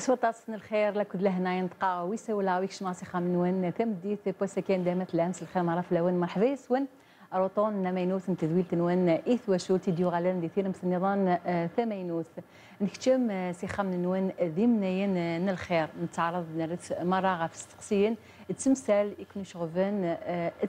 اسوطاسن الخير لك كل هنا ينطقا ويسولا ويكش ماسي خام نوان تمديت بوسكين دامت لانس الخير معرف لون مرحبا يسون اروطون نمينوث تدويل تنوان إيث وشو تيديو غالان دي ثيرم سنظان ثمينوث نكتم سي خام نوان ذي منين الخير. نتعرض نرث مرة غاف استقسيين تمثال يكون شغفان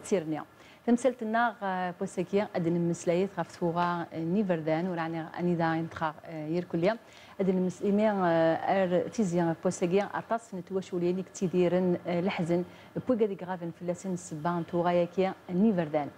تسيرنيا تمثلت الناغ بوسكيا ادن مسلايت غاف ثوغا نيفردان وراني أني دا ينتخا يركليا ادن المسلمين تيزيا بوسكيا اطاس نتواشولين كتيديرن الحزن بوغادي غافن فلاسين السبان توغا ياكيا نيفردان.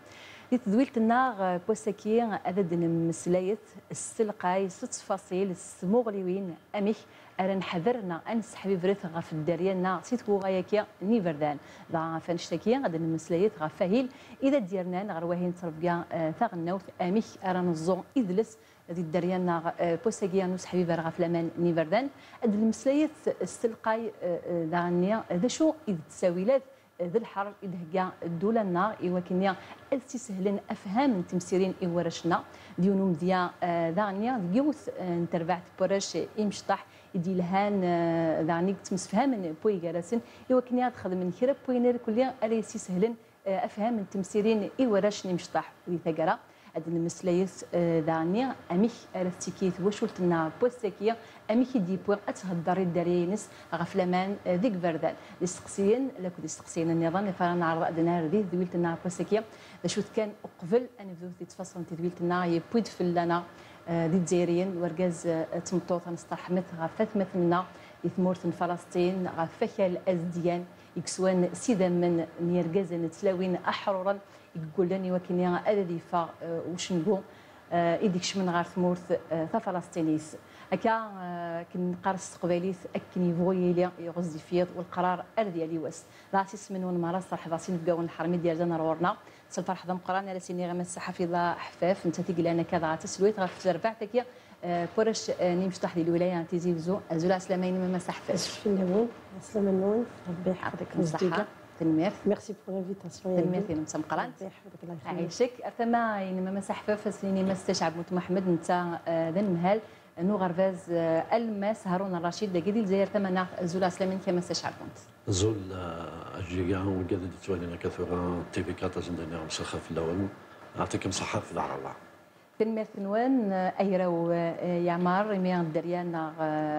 تدويلت الناغ بوسكي أدد مسلايت السلقاي ست فاصيل السموغليوين أميح أرن حذرنا أنس حبيب ريث غاف الدريانا سيت غايكيا نيفردان ضا فنشتكي غدا المسلايت غاف فهيل. إذا ديرنا غروهين تصرفيا ثاغ النوث أميح أرن الزون إذلس. ذي الدريانا بوسكي نوس حبيب غاف لمان نيفردان أدد المسلايت السلقاي داغنيا ذا شو إذ تساويلات ذي الحر إذا الدولة النار إيوا كنيا سهلن أفهام تمسيرين إورشنا ديونوم ديا دانيا ديوث نتربعت بورش إمشطح يدي لهان دانيك تمسفهام بوي جالسن إيوا كنيا تخدم من خير بوينر كليا أليسي سهلن أفهام تمسيرين إورش نمشطح ويثقرا أدن مسليس دانيا أميح أرستيكيت وشولتنا بوستيكيا أميح دي بوغ أتهدر الدارينس غفلمان ذيك فردان. لستقسيين لكو لستقسيين النظام فرنا عرض أدنا ذي ذويلتنا بوستيكيا شوت كان قبل أن بدو تتفصل ذويلتنا يبود في لنا ذي الجزائريين ورجاز تمطوط نسترحمت غفت مثلنا يثمورت فلسطين غفكا الأزديان يكسوان سيدا من نيرجاز نتلاوين أحرورا يقول لني وكني أدي فا وش نقول إيديكش من غير ثمورث فلسطينيس. هكا كن قارس قباليث أكني فوي لي يغزي فيض والقرار أردي لي وس راسي من ون مرة صراحة راسي نبقاو الحرمي ديال جانا رورنا. سلفر حضم قرآن على سيني غمس حفيظة حفاف. انت تيقول أنا كذا تسلويت غير في ربعتك يا برش نيمش تحدي الولاية تيزي بزو ازولا سلامين ما مسح فاش في النمون سلام النون ربي يحفظك. الصحة. تنمير. ميرسي بور لانفيتاسيون تنمير في نمسا مقران عايشك. ارتما يعني ما مسح فاف سيني ما استشعب محمد. انت ذا المهال نو غرفاز الماس هارون الرشيد دقيدي الجزائر ثمنا زولا سلامين كما استشعب كنت. زول الجيجا وقاعد تتوالينا كثيرا تي في 4 زندنا مسخة في الأول يعطيكم صحة في دار الله. تنمير ثنوان ايراو يعمر مي الدريان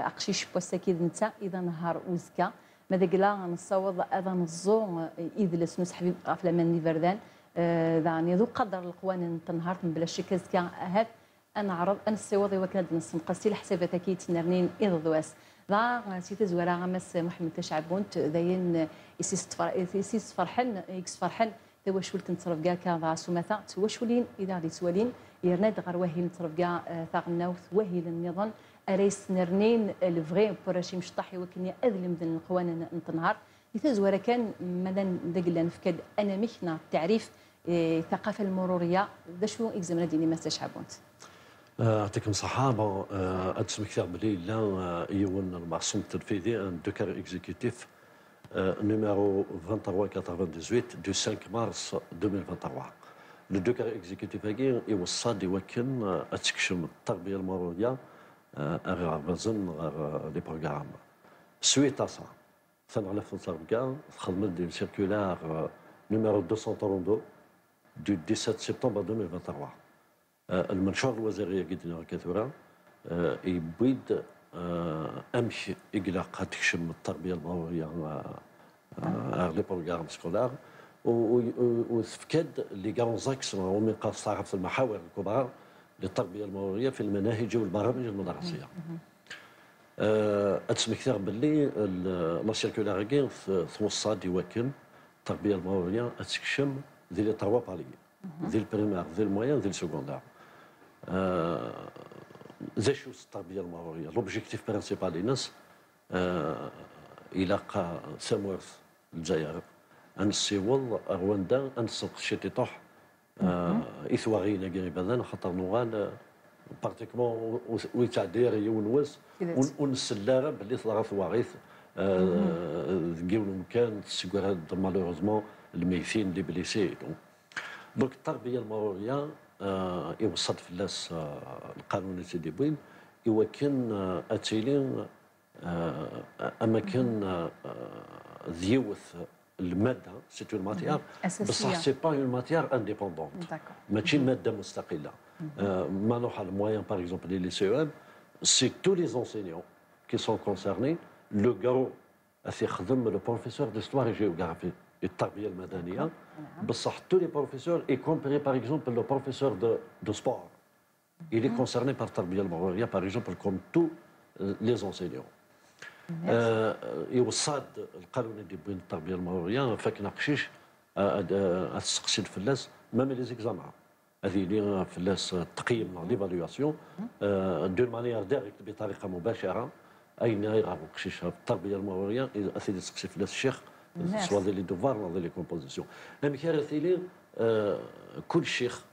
أقشيش بوساكيد نتا إذا نهار وزكا ماذا قلا نصوض أذا نزو اذلس نس حبيب غفله من فردان ذاني ذو قدر القوان تنهار بلا شي كان. هاد أنا عرض أنا السيوضي وكاد نص قصي الحسابات أكيد تنرنين إذ ذواس. ذا سيت زوارا غمس محمد تشعبونت ذاين يسيس فرحن يكس فرحن ذا شولت نتصرف كان ذا سمثا توشولين إذا لي سوالين يرناد غير وهي نتصرف ثاغ النوث وهي النظام أريس نرنين الفغي براشي مشطحي وكني اذلم ذن القوان نتنهار يتزورا كان مدن دقلا نفكد انا مخنا التعريف الثقافه المرورية ذا شو اكزامنا ديني ما استشعبونت يعطيكم الصحة بون أتسمى كثير بلي لا يون المعصوم التنفيذي أن دوكار إكزيكوتيف numéro 2398 du 5 mars 2023 لو دوكار إكزيكوتيف هاكي يوصل يوكل اتكشم التربية المرورية غير غزن غير لي بروغرام. سويت سا ثنغلف نصرفكا خدمت دي سيركولار نيميرو 232 du 17 سبتمبر 2023 المنشور الوزاري قدنا كثورة يبيد امشي اقلاق تكشم التربية المروريه لي بروغرام سكولار وتفكد لي كارون زاكس ومن قاص في المحاور الكبرى للتربية المروريه في المناهج والبرامج المدرسية. اتسمى كثير باللي لا سيركولار كي توصى ديواكن التربية المروريه تكشم ذي لي تروا بالي ذي البريمير ذي المويان ذي السكوندار زي شو التربيه المروريه لوبجيكتيف برينسيبال للناس إلى سامورث الجزائر ان السيول رواندا ان السوق شتي طوح اثواغينا كي بدن خاطر نوغال بارتيكمون ويتعدير يونوز ونسلاره باللي ثلاث ثواغيث كيون مكان تسكر مالوروزمون الميتين اللي بليسي دونك التربيه المروريه يوصد فلاس القانون سيدي بوين يوكن اتيلين آه، أما كان آه، ذيوث المادة سي اون ماتيير بصح سي با اون ماتيير انديبوندونت ماشي مادة مستقلة. ما نوح الموان باغ اكزومبل لي سي إم. سي تو لي زونسينيون كي سون كونسيرني لو غارو اثي خدم لو بروفيسور ديستوار جيوغرافي التربيه المدنيه بصح تو لي بروفيسور اي كومبري باغ اكزومبل لو بروفيسور دو دو سبور il est concerné par التربيه المغربيه par exemple comme tous les enseignants. يوصاد القانون اللي بين التربيه المغربيه فاك ناقشيش تسقسي الفلاس ميم لي زيكزامان هذه اللي فلاس التقييم ليفاليواسيون دون مانيير ديريكت بطريقه مباشره اين يغرب قشيش التربيه المغربيه اثيدي تسقسي فلاس الشيخ سوا دي لي دوفار ولا لي كومبوزيسيون ام كارثيلي كل شيخ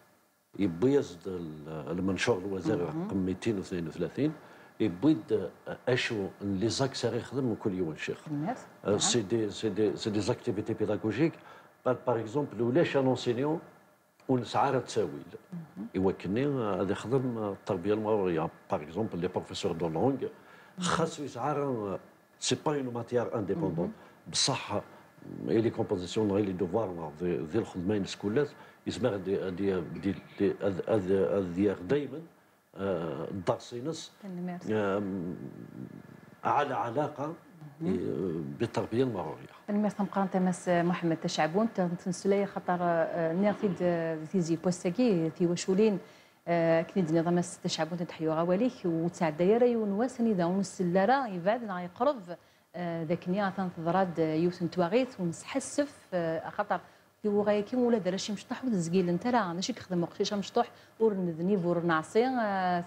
يزد المنشور الوزاري رقم 232 يبيد اشو لي زاكس يخدم كل يوم الشيخ سي دي سي دي سي دي زاكتيفيتي بيداغوجيك باغ اكزومبل ولاش ان انسينيون ونسعى تساويل يوكلني هذا يخدم التربيه المغربيه باغ اكزومبل لي بروفيسور دو لونغ خاصو يسعى سي با اون ماتيير انديبوندون بصح اي لي كومبوزيسيون غير لي دوفوار ذي الخدمه السكولات يسمع دي دي دي دائما الدرسينس على علاقه بالتربيه المغربيه. الميرس مقارنة تمس محمد تشعبون تنسلي خطر آه، نيرتيد تيزي بوستاكي في وشولين كنيد نظام تشعبون تحيو غواليك وتسعد دايره يونواس نيدا ونسلارا يبعد يقرب ذاك نيا تنتظراد يوسن تواغيت ونسحسف خطر. يوغا كي ولا دار شي مشطح وتزقيل انت راه ماشي كخدم وقتي مشطح ور نذنيف ور نعصي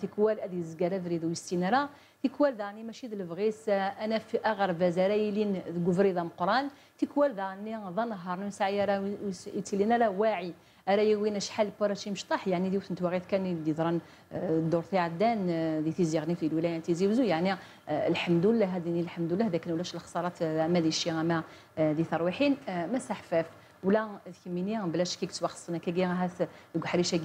في كوال أدي زكالا فريدو يستينرا في كوال داني ماشي دل فغيس أنا في أغر فازارايلين كوفريدا مقران. في كوال داني ظن نهار نسعي راه يتلينا لا واعي. راه يوين شحال بورا شي مشطح يعني ديوت نتواغيت كان يدي ضران الدور في عدان دي تيزيغني في الولاية تيزي وزو يعني الحمد لله هذه الحمد لله ذاك ولاش الخسارات ما دي الشيء ما دي ثرويحين مسح حفاف. ولا كيميني بلاش كيك توا خصنا كي هاث حريشه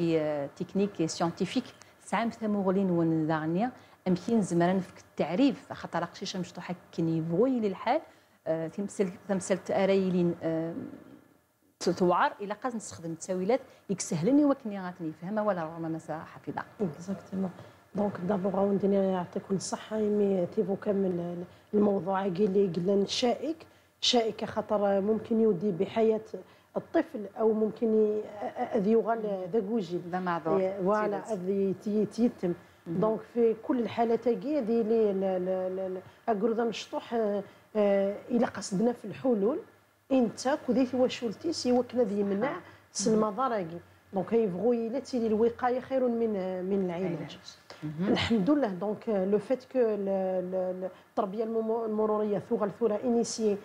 تكنيك سيانتيفيك سعام ثموغلين ون داغنيا امكن زمرا في التعريف خاطر قشيشه مشطوحة كنيفوي للحال تمثل تمثلت ارايلين توعر إلى قاز نستخدم التاويلات يكسهلني وكني غاتني فهمها ولا رغم مسا حفيظة. اكزاكتومون دونك دابور غاونديني يعطيكم الصحه مي تيفو كامل الموضوع قال لي قلنا شائك شائكه خطر ممكن يودي بحياه الطفل أو ممكن أذي يغال ذا جوجي ذا معذور فوالا أذي تيتم دونك في كل الحالات هذه لي أقول مشطوح آه، إلى قصدنا في الحلول. انت كوديتي وشولتي سي وكنا ذي يمنع سلمضاركي دونك يبغوا يلاتي الوقاية خير من من العلاج. الحمد لله دونك لو فيت كو التربية المرورية ثوغ ثوره انيسيي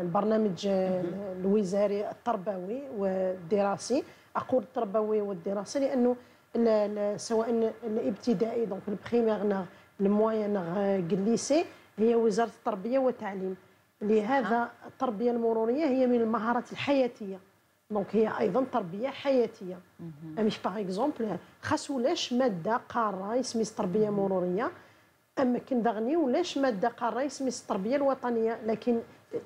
البرنامج الوزاري التربوي والدراسي. أقول التربوي والدراسي لأنه سواء الإبتدائي دونك البريمير الموين الليسي هي وزارة التربية والتعليم. لهذا التربية المروريه هي من المهارات الحياتية. donc هي أيضا تربية حياتية. مش par exemple خاص ولاش مادة قارة اسمها تربية مروريه اما كن دغني ولاش مادة قارة اسمها التربيه الوطنية؟ لكن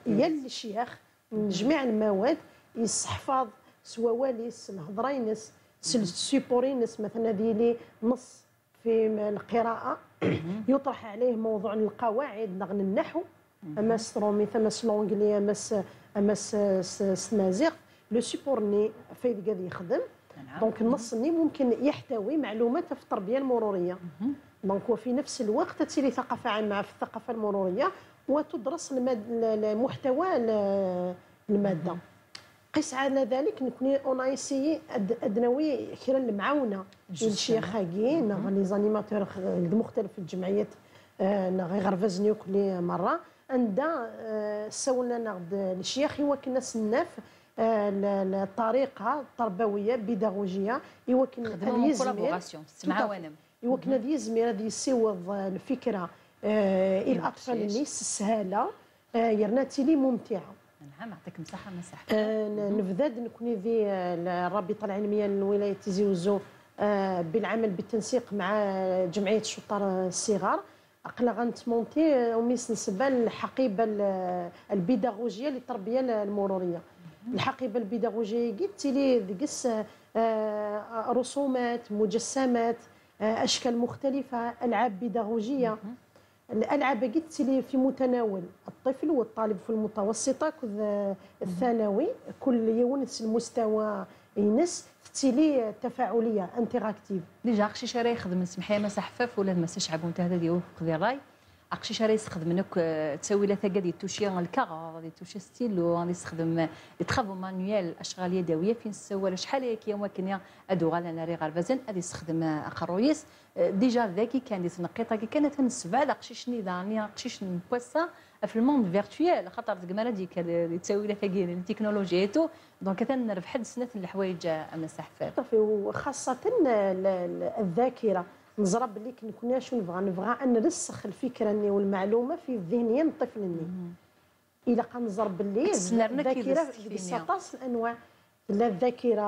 يا الشيخ من جميع المواد يستحفظ سوا واليس الهضرينس سيبورينس مثلا هذه لي نص في القراءة. يطرح عليه موضوع القواعد نغن النحو اما سترومي ثم سلونجلي اما اما سنازيغ لو سيبور ني فايد قاعد يخدم دونك النص ني ممكن يحتوي معلومات في التربيه المروريه دونك وفي نفس الوقت تسيري ثقافه عامه في الثقافه المروريه وتدرس المحتوى الماده قس على ذلك نكون اون ايسي ادنوي كرا المعاونه الشيخ هاكي لي زانيماتور مختلف الجمعيات غير غرفزنيو كل مره عندها آه، سولنا نغد الشيخ يوكلنا سناف آه، الطريقة التربويه بيداغوجية يوكل يزمير يوكل هذا يزمير هذا يسوض الفكرة آه، إلى الاطفال الناس السهاله يرنا تيلي ممتعة. نعم يعطيك مساحه مساحه نفذاد نكون ذي الرابطة العلمية للولايه تيزي وزو بالعمل بالتنسيق مع جمعية الشطار الصغار اقلا غنتمونتي وميس نسبه الحقيبة البيداغوجية للتربيه المرورية. الحقيبة البيداغوجية قلت لي دقس آه، رسومات مجسمات آه، أشكال مختلفة ألعاب بيداغوجية. الألعاب قلت لي في متناول الطفل والطالب في المتوسطة الثانوي كل يونس المستوى ينس. فتيلي تفاعلية انتراكتيف. ديجا اخشي شرا يخدم نسمح ما سحفاف ولا ما سشعب وانت هذا ديال ديال الراي اقشي شرا يستخدم تسوي له ثقة ديال توشي الكاغ ديال توشي ستيلو غادي يستخدم لي ترافو مانيوال أشغال يدويه فين سوى شحال هيك يوم كان أدو غالا ناري غرفازن غادي يستخدم أقرويس. آه، ديجا ذاكي كان ديتنقيطه كانت نسبع اقشي شني داني اقشي نبوسا في الموند فيرتويال خاطر تقمر هذيك اللي تسوي لها ثقيل التكنولوجيا تو دونك تنربح حد سنة الحوايج اما سحفات صافي وخاصة الذاكرة. نزرب بلي كنا نبغى؟ نبغى نرسخ الفكرة ني والمعلومة في الذهنيه الطفل ني إلا كنزرب بلي الذاكرة بسطاس الأنواع. لا الذاكرة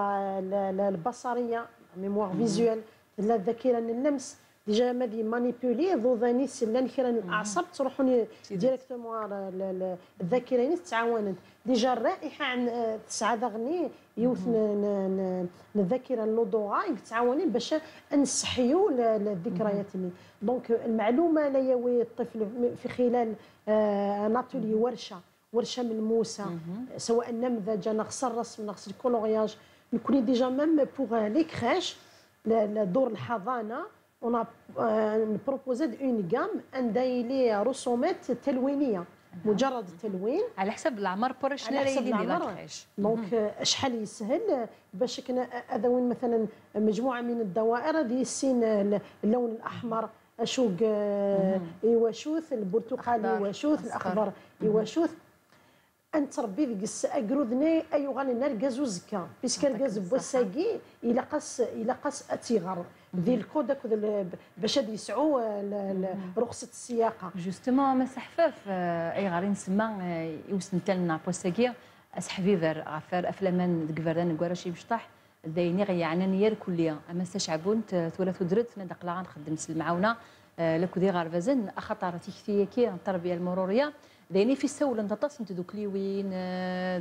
البصرية ميموار فيزوال لا الذاكرة اللمس ديجا ما دي مانيبولي ذوذاني سلان كيرا الاعصاب تروحوني ديريكتومون الذاكره تعاونت. ديجا الرائحة عن تسعة دغني يوث الذاكره اللودوغا يتعاونين باش نصحيو الذكريات دونك المعلومة لا يوي الطفل في خلال ناتولي ورشة ورشة ملموسه سواء نمذجة نغص الرسم نغص الكولورياج. نكوني ديجا ميم بوغ لي كريش دور الحضانة. On a euh, proposé une gamme عندها رسومات تلوينيه مجرد التلوين على حسب العمر بور شنو اللي دونك شحال يسهل؟ باش كنا هذا وين مثلا مجموعة من الدوائر هذه السين اللون الأحمر أشوق ايواشوث البرتقالي ايواشوث الأخضر ايواشوث أنت ربي ديك اكرودني ايو غاني نركز وزكا بيسك الكاز بوساكي إلى قاس إلى قاس أتيغر. ديال الكود باش هاد يسعوا رخصة السياقة. جوستومون ما سحفاف آه، أي غاري نسمى آه، يوسن تلنا بوساكي اسحفيفر غفر افلامان دكفردان كواراشي بشطح دايني غيعنا نير كلية. أما ساشعبون تولات ودرت ندق لا غنخدم المعاونه آه، لكو دي غارفازن اخطر تيكتيكي التربية المرورية. دايني في سول انت تصم تدوكليوين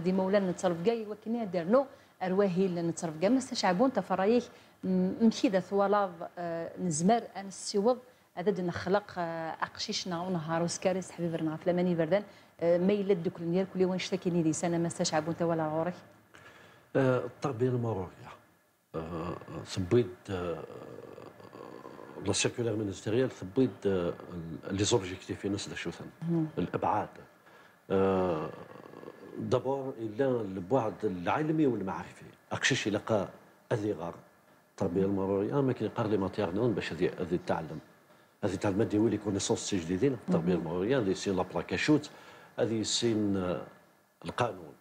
دي مولانا نتصرف جاي وكني دارنو ارواهي نتصرف جاي ما استشعبون تفرايك مشي ذا ثوالاف آه، نزمر ان السيوض هذا نخلق آه، أقشيشنا ونهار وسكاريس حبيب رنا فلاماني بردان آه، ما يلد دوك النير كل وين اشتكيني دي سنة ما استشعبوا انت ولا غورك التربيه المروريه صبيت لا سيركولار مينستيريال ثبيت لي زوبجيكتيف في ناس شوثن الأبعاد. دابور إلا البعد العلمي والمعرفي. اقشش لقى اذيغار التربيه المروريه ما كاين قال لي ماتيرنون باش هذه هذه تعلم هذه تعلم هذه يولي كونيسونس جديدين في التربيه المروريه هذه سين لابلاكاشوت هذه سين القانون.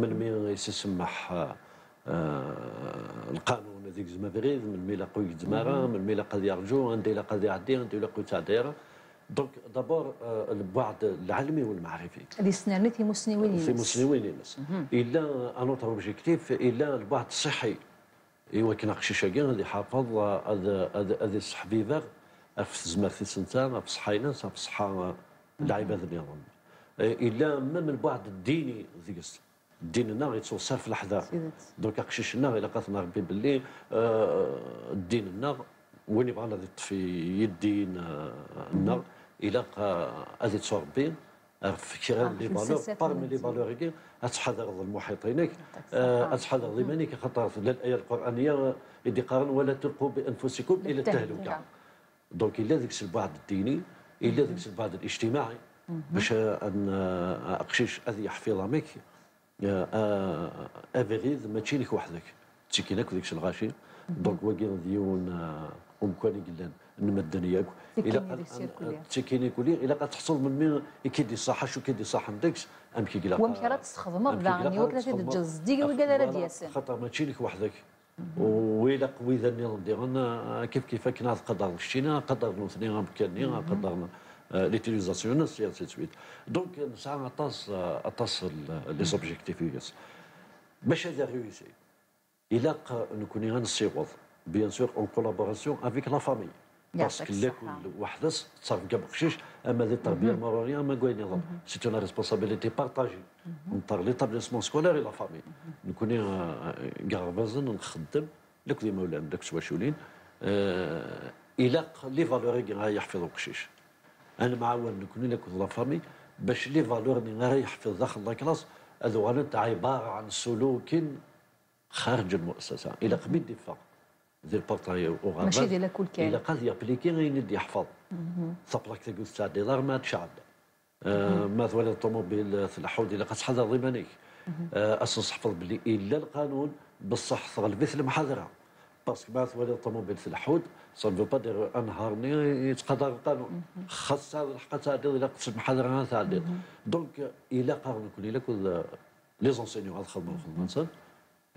من مين يسمح آه، القانون هذيك زعما بغيض من ميلا قوي زماره من ميلا قد يرجو؟ عندي لا قد يعدي عندي لا قوي تاع دايره دونك دابور البعد العلمي والمعرفي. هذه السنانات في مسنوين في مسنوين الناس إلا ان اوتر اوبجيكتيف إلا البعد الصحي. ايوا كي ناقشي شاكين غادي يحافظ هذا هذا في زمان في سنتان في صحة ناس في صحة العباد اللي يظن إلا من البعد الديني ديكس الدين لنا غيتوصل في اللحظه دونك قشيش لنا إلا قاتنا ربي باللي آه، الدين لنا وين يبغى يطفي يدين لنا إلا غادي تصور فكره لي فالور بارمي لي فالور كي أتحذر المحيطينك أتحذر ضمانك خاطر الايه القرآنية يدي قارن ولا تلقوا بأنفسكم إلى التهلكة. دونك إلا ذيك البعد الديني إلا ذيك البعد الاجتماعي. باش أن اقشيش هذه يحفظها ميك افيغيد ماشي لك وحدك. تشيكينك ذيك الغاشي. دونك واقي ديون ومكاني قلان إلى تشيكيني كولي قد تحصل من مين؟ كيدي صح شو كيدي صح ندكس أم كي قلا ومشي راه تستخدم بضاعني وكلا تجز ديك وكذا دياسن خاطر ماشي لك وحدك. ويلا قوي ذا النظام ديالنا كيف كيف كنا قدر الشينا قدر نوثني مكاني قدرنا ليتيليزاسيون سي سي سويت دونك نسعى اطاس اطاس لي زوبجيكتيف باش هذا ريوسي إلى نكون غنصيغ bien sûr en collaboration avec la famille. باسكو لا كل وحدس تصرف كاع بقشيش أما ذي التربيه المروريه ما كوين نظام. سي اون ريسبونسابيلتي بارطاجي نطار ليتابليسمون سكولير لا فامي نكون كاع بازن نخدم لك ديما ولا عندك سواشولين إلى لي فالور اللي يحفظوا بقشيش أنا معاون نكون لك لا فامي باش لي فالور اللي يحفظ داخل لا كلاس. هذو عبارة عن سلوك خارج المؤسسة. إلى قبيل دفاع. ديال البورتاي وغابات ماشي ديال كل كان. إلا قاد يابليكي غير يدي يحفظ. صبلك تلقى تاع ديلار ما تشعب ما ثوالي الطوموبيل في الحوض إلا قد حضر ضمانيك أساس حفظ بلي إلا القانون بصح تغلبت المحاضرة. باسكو ما ثوالي الطوموبيل في الحوض سون فو با دير انهارني يتقدر القانون. خاص هذا الحق تاع الا قصد المحاضرة تاع دونك إلا قارن كل إلا كل لي زونسينيون هاد الخدمه الخدمه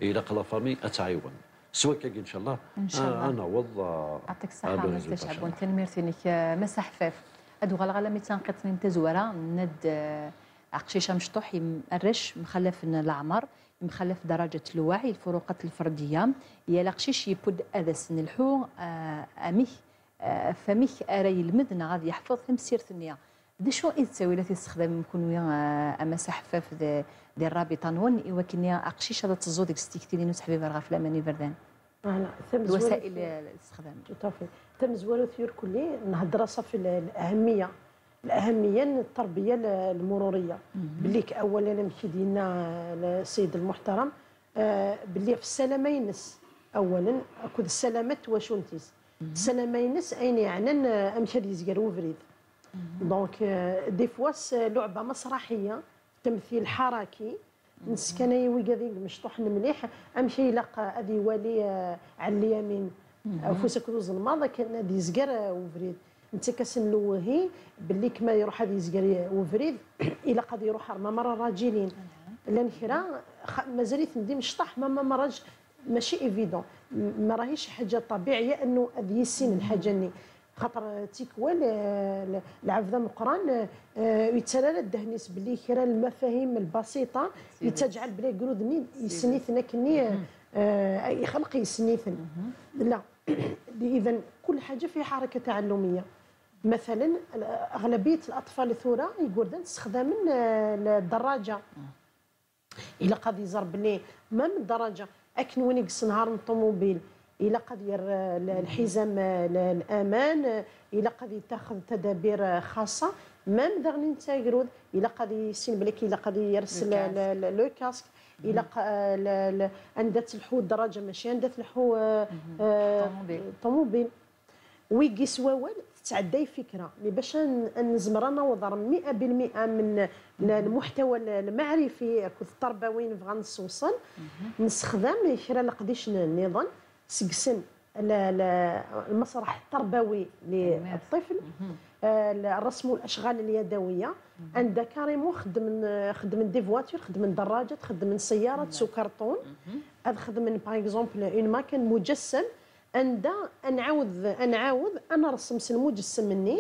إلا قلا فامي أتعاون. سواء كاين إن شاء الله. إن شاء الله. أنا والله يعطيك الصحة مستر شعبون تنميرتينك مسا حفاف أدو غلا غلا ميتان قطنين تزوارا ند عقشيشه مشطوح يمرش مخلف العمر مخلف درجة الوعي الفروقات الفردية. يا لقشيش يبود أذس نلحو أميه فميه أراي المدن غادي يحفظ مسير ثنية. دي شو إذ تسوي لتي تستخدم يكون ويا أما سحفاف دي الرابطة نون إوا كنيا أقشيش هذا تزود ديك ستيكتيني نوس حبيبة رغا ماني فردان. فوالا وسائل الاستخدام. توفي تم زوالو ثيور كلي نهضر في الأهمية الأهمية التربية المرورية. بليك أولا نمشي دينا السيد المحترم آه، بلي في السلامة ينس أولا أكد السلامة واش نتيس. السلامة ينس أين يعني أمشي يزقر وفريد. دونك دي فواس لعبة مسرحية تمثيل حركي نسكن ويقاذي مشطوح مليح. امشي يلقى هذه والي آه، على اليمين. فوسك روز الماضي كأن هذه يزقر وفريد. أنت كسن لوهي باللي كما يروح هذه يزقر وفريد إلى قد يروح مرة راجلين. لأن كرا مازال ندي مشطح ما مراج ماشي ايفيدون ما راهيش حاجة طبيعية أنه هذه السن الحاجة اني خاطر تيكوال العفذه من القرآن آه، يتسالى الدهنيس بلي كرا المفاهيم البسيطة يتجعل بلي قرودني يسنيثنا كني آه، يخلق يسنيثن. لا. اذا كل حاجة فيها حركة تعلمية. مثلا أغلبية الأطفال ثورة يقول تستخدم الدراجه إلا قد يزر بلي ما من الدراجه أكن وين يقص نهار الطوموبيل إلى قد ير الحزام الأمان إلى قد يتخذ تدابير خاصة. مام دغني نتا إلى قد يسين بلك إلى قد يرسل لو كاسك. إلى عندها تلحو الدراجة ماشي عندها تلحو طوموبيل. ويقي سواوال تعدي فكرة. اللي باش نزمر نوضر 100% من المحتوى المعرفي التربوي نبغى نوصل نستخدم كرا لقديش النظام سقسن المسرح التربوي للطفل آه، الرسم والأشغال اليدوية. عند كاريمو خدم خدم دي فواتور خدم دراجة خدم سيارة سو كرتون خدم باغ اكزومبل اون ماكن مجسم. عند نعاود نعاود أنا رسم المجسم مني.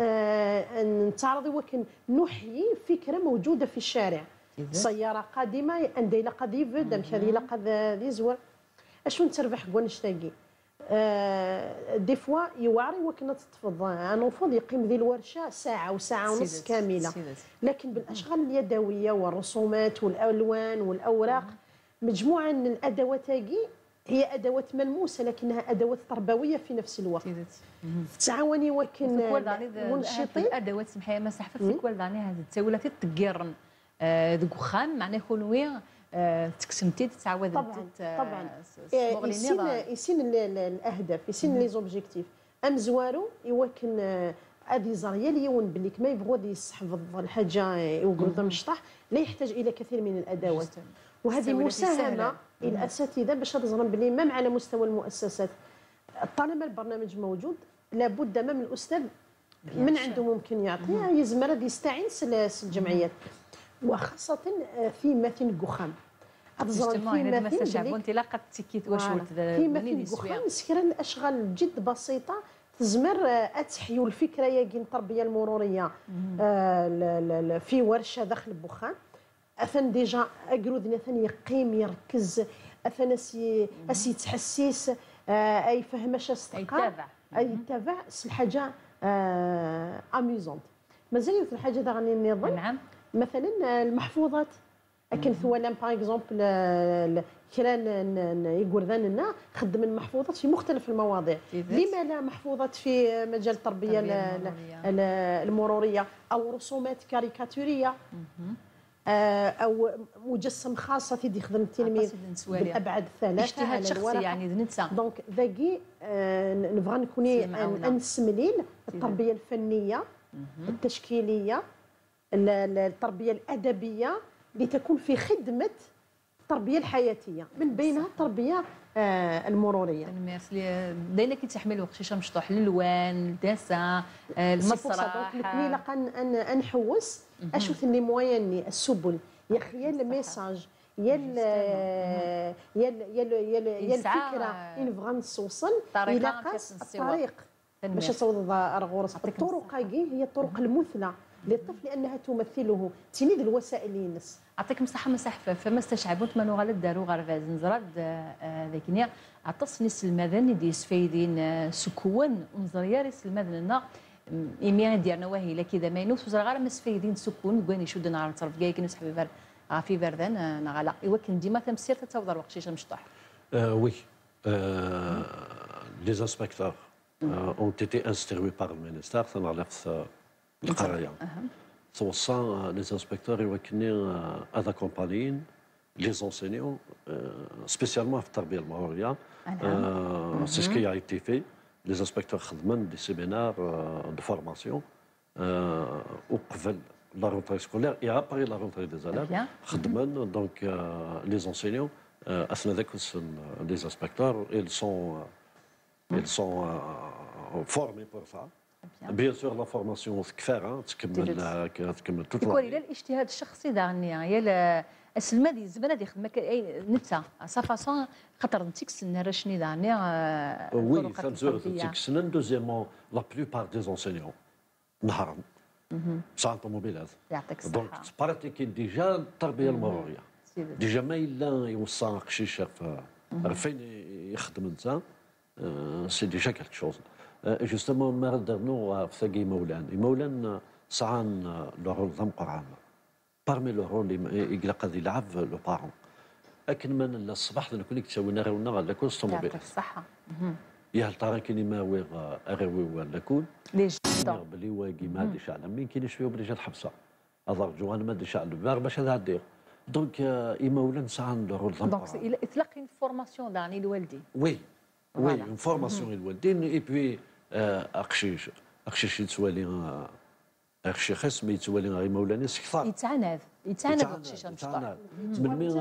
آه نتعرض وكن نحيي فكرة موجودة في الشارع. سيارة قديمة عندي لقد يفد هذه لقد ذي زوار اشو تربح تاقي آه دي فوا يوعري وكنا تتفض نوفض يقيم ذي الورشة ساعة وساعة ونص كاملة. لكن بالأشغال اليدوية والرسومات والألوان والأوراق مجموعة من الأدوات هي أدوات ملموسة لكنها أدوات تربوية في نفس الوقت. تعاوني وكن منشطين الأدوات سمحي ما سحفت في كوال داني هذه تساولات تقيرن ذوك معناه خلوي تكسمتي تتعود طبعا طبعا. يسين يسين الأهداف يسين لي زوبجيكتيف. أم زوارو يوكن هذه زريه اليون باللي كما يبغوا يسحب الحاجة ويقول مشطح لا يحتاج إلى كثير من الأدوات. وهذه مساهمة الاساتذه باش تظهر بلي مام على مستوى المؤسسات. طالما البرنامج موجود لابد امام الأستاذ من عنده ممكن يعطي يزمر يستعين الجمعيات. وخاصة في مثل قخام أتظن في مثل شعب وانت لا قد تكيت وشوت في مثل قخام سكرا الاشغال جد بسيطة تزمر أتحيو الفكرة يا التربية المرورية آه في ورشة داخل البخان أثن ديجا أقرود اثن يقيم يركز أثن أسي أسي تحسيس آه، أي فهم أش استقام يتابع الحاجة اميزونت مازال الحاجة دا راني نظن؟ نعم. مثلا المحفوظات. لكن ثوالا باغ اكزومبل كرا يقول لنا خدم المحفوظات في مختلف المواضيع. لما لا محفوظات في مجال التربية المرورية. أو رسومات كاريكاتورية. آه، أو مجسم خاصه في خدم التلميذ بالابعاد الثلاثه اجتهاد شخصي يعني نتسا دونك ذاكي آه، نبغى نكوني نسملين التربية الفنية التشكيلية. التربية الأدبية لتكون في خدمة التربية الحياتية من بينها التربية آه المرورية. ميرسي دايما كي تحمل وقت مشطوح الألوان الدسا المسرح لكني لقى ان نحوس أشوف لي مويني السبل يا خيال الميساج يا يا يا يا الفكرة ان بغا نوصل إلى الطريق. باش تصوض الغرس الطرق هي الطرق المثلى. للطفل لانها تمثله. تنيد الوسائل ينس. عطيك مساحه مساحه فما استشعبوا ثمانو غالد دارو غرفاز. نزرد ذاك عطس نس المدن دي سفيدين آه، سكون. ونزريار يس المدن إيمي ديالنا وهي لا كذا. ما ينوس وزرا غير مسفيدين سكون. كوين يشد نهار تصرف جاي كنس حبيبر في فردان آه، نغلا. إيوا كان ديما تمسير تتوضر وقت شي مشطح وي. لي انسبكتور ont été instruits par le ministère, ça n'enlève القرايه توصى لي انسبكتور يوكلني accompagner les enseignants spécialement في التربيه المروريه c'est ce qui a été fait les inspecteurs خدمن des séminaires de formation وقبل la rentrée scolaire et après la rentrée des élèves خدمن donc les enseignants اثناء ذاك les inspecteurs ils sont ils sont formés pour ça. bien sûr la formation كفايه تكمل تكمل توت يكون إلى الاجتهاد الشخصي دعني يا السلمى دي الزبنه دي خدمه اي نتا سا فاسون خاطر نتيكسن راشني دعني وي خمسة تيكسن دوزيامون لا بلوبار دي زونسينيون نهارا بصح طوموبيلات يعطيك الصحه دونك تباراتيكي ديجا التربيه المروريه ديجا ما الا يوصى قشيشه فين يخدم انت سي ديجا كالك شوز جوستومون ما درنو في مولان. مولان صعان لو رول ضم قرآن. بارمي لو رول اللي قد يلعب لو بارون لكن من الصباح نكون تسوينا رونا على كل الطوموبيل الصحة. يا ترى كيني ما ويغ أغوي ولا كون؟ ليش؟ بلي واقي ما ادري شعل. مين كاينش فيهم رجال الحبسه هذا جوان ما ادري شعل. باش هذا دير دونك ايمولا سعان لو رول ضم دونك إطلاق اون فورماسيون داني الوالدين وي. وي اون فورماسيون الوالدين إي بي اقشيش اقشيش يتوالي أقشي خصم يتوالي غير مولانا سكثار. يتعنف يتعنف اقشيش من مين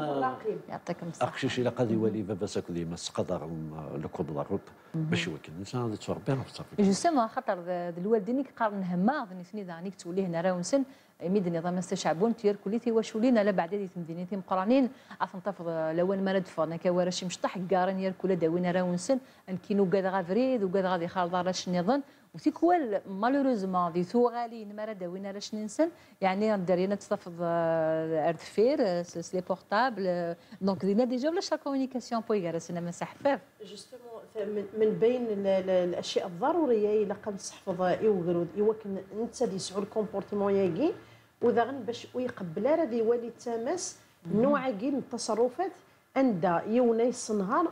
يعطيكم الصحة. اقشيش إلى قد يولي بابا ساكو ديما سقدر لكود لاروت باش يوكل الإنسان تربي في جوستومون خاطر الوالدين كيقارن هما ظني سني دانيك تولي هنا راه ونسن ميد النظام استشعبون تير كليتي وشولينا لا بعد دي تمدينيتي مقرانين افنطف لوين ما ندفرنا كوارشي مشطح قارن ير كل داوينا راونسن ان كينو قاد غافريد وقاد غادي خالد راش نظن. وتيكوال مالوريزمون دي ثو غالي نمرا داوينا راش ننسن يعني دارينا تصفض اردفير سلي بورتابل دونك دينا ديجا ولا شا كومونيكاسيون بوي سنا مسح فاف جوستومون من بين الأشياء الضرورية إلى قد نحفظ ايوغرود يوكن أنت دي سعور الكومبورتمون ياكي وذا غن باش ويقبل راه دي والي تامس نوع من التصرفات عند يونيس نهار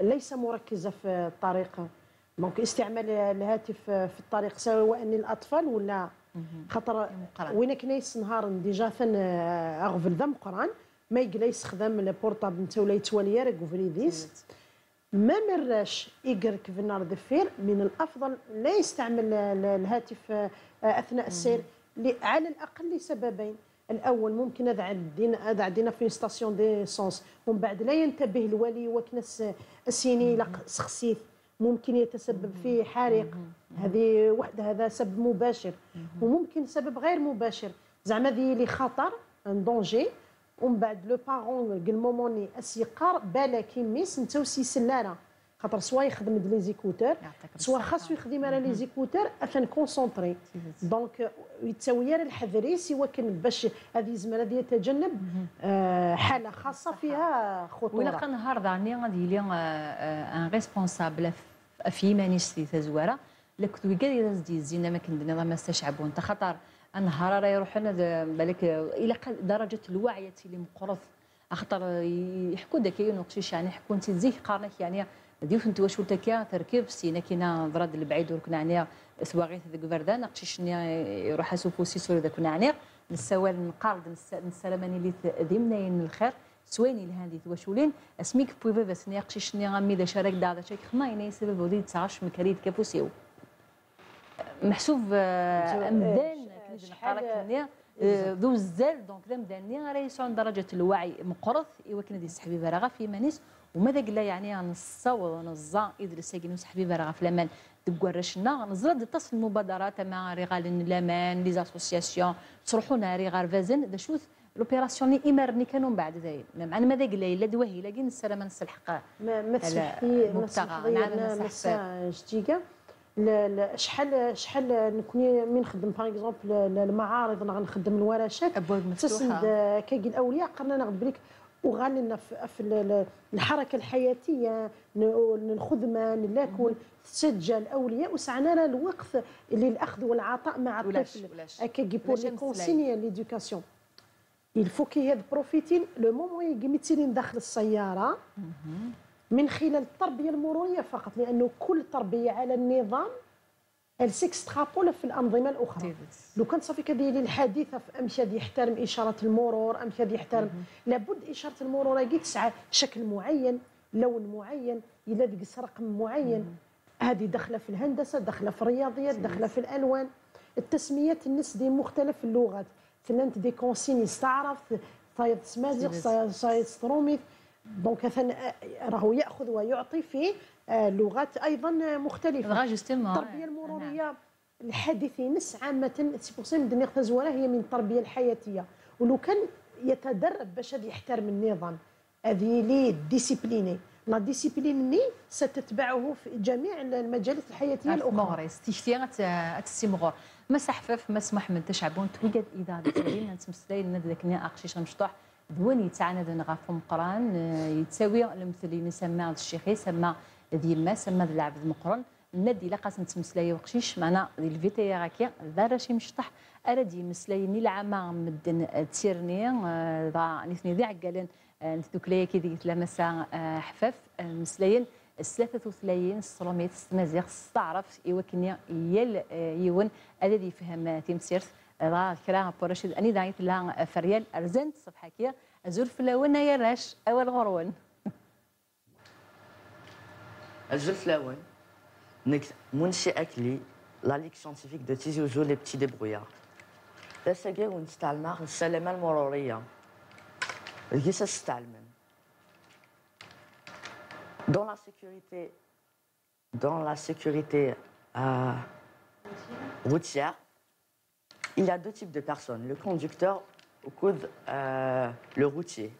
ليس مركزة في الطريقة دونك استعمال الهاتف في الطريق سواء للاطفال ولا خاطر وين كنيس نهار ديجا فن أغفل ذم قرآن ما يقلا يستخدم البورتابل نتا ولا يتوالي راك فريديس ما مراش يقرك في النار دفير من الأفضل لا يستعمل الهاتف أثناء السير على الأقل لسببين. الأول ممكن هذا عندنا هذا عندنا في ستاسيون دي سونس. ومن بعد لا ينتبه الوالي وكنس السيني سخسيث. ممكن يتسبب في حريق. هذه وحدة هذا سبب مباشر. وممكن سبب غير مباشر. زعما اللي خطر ان دونجي. ومن بعد لو بارون قال موموني اسيقار بالك يميس انت وسي سلاره خاطر سوا يخدم لي زيكوتور سوا خاصو يخدم على لي زيكوتور عشان كونسونطري دونك يتساوي الحذري سوا كان باش هذه الزمانه هذه يتجنب آه، حالة خاصة فيها خطورة. ولا نهار ضاني غادي لي ان ريسبونسابل في مانيش في تزوارة. لك تويقال إذا زدي الزينة ما كندنا ما استشعبوا أنت خطر النهار راه يروح لنا بالك إلى درجة الوعي اللي مقرض أخطر يحكوا داك ينقشيش يعني حكوا انت زيك قارنك يعني ديوث انت واش تكيا تركب سينا كينا ضراد البعيد وركنا عنيا سواغيث ذاك بردا نقشيش يروح اسوفو سيسور ذاك عنيا نسوال نقارد نسلماني لي ذي منين الخير سويني لهذه ثواشولين أسميك بويبا بس نيقشيش ني غامي ذا شارك دا شيك خما يني سبب ودي تسعش مكريد كابوسيو. محسوب آه، امدان كنيز نقارك ذو الزال. دونك ذا مداني راه يسعون درجة الوعي مقرث إيوا كنا دي سحبي براغا في مانيس. وماذا قلا يعني نصور نصا إدريس ساكن سحبي براغا في الأمان. دكورشنا نزرد تصل المبادرات مع رغال الأمان لي زاسوسياسيون. تروحونا رغال فازن. ذا شوث لوبيراسيون ايمرني كانوا من بعد ذاي معنا ماذا قلا إلا دوهي لاقي السلامه نسلحق ما تسلحي ما تسلحي جديقه شحال شحال نكون من نخدم؟ par exemple المعارض نخدم الورشات. ابواب مفتوحة. كاين الأولياء قرنا نغد بريك وغالنا في الحركة الحياتية الخدمه نلاكل تسجل الأولياء وسعنا الوقت للأخذ والعطاء مع الطفل. هكا pour les concernés l'éducation il faut qu'il y ait profiter le moment يجي داخل السياره من خلال التربية المرورية فقط لأنه كل تربية على النظام السيكسترابول في الأنظمة الأخرى. لو كانت صافي كديري الحادثة في امشاد يحترم إشارة المرور امشاد يحترم. لابد إشارة المرور يجي تسعى شكل معين لون معين إلا دقس رقم معين. هذه داخلة في الهندسة داخلة في الرياضيات داخلة في الألوان. التسميات الناس دي مختلف اللغات. فنانت دي كونسين يستعرف صايد سمازيغ صايد ستروميث. دونك راهو ياخذ ويعطي في لغات أيضا مختلفه التربيه المروريه الحادثين عامه سي بور سي هي من التربيه الحياتيه ولو كان يتدرب باش يحترم النظام هذه لي ديسيبليني لا ديسيبليني ستتبعه في جميع المجالات الحياتيه الاخرى مغري ستيشتي تسي مغور ما سحفف ما سمح من تشعبون توجد اذا تسالين نتمسلي ندك ني اخشيش مشطوح دواني يتعاند نغافهم قران آه، يتساوي المثلين سما الشيخي سما ذي ما سما العبد مقرن ندي لقاس نتمسلاي وقشيش معنا الفيتي راكي دار شي مشطح. اردي مسلايني العامة مدن تسيرني آه، ضا نثني ذي عقالين آه، نتدوكلي كي ديت لمسا حفاف. مسلاين الثلاثة وثلاثين الصروميت ستمازيغ ستعرف إيوا كنيا يل يون الذي فهم تيمسيرث راه كرا بورشيد أني دايت لا فريال أرزنت صفحة كيا أزور فلاون يا راش اول غرون أزور فلاون نك منشي اكلي لا ليك سيانتيفيك دو تيزي وجو لي بتي ديبرويار تساقي ونستعلم السلامه المرورية. الكيس استعلمن dans la sécurité dans la sécurité euh, routière Il y a deux types de personnes, le conducteur ou euh, le routier.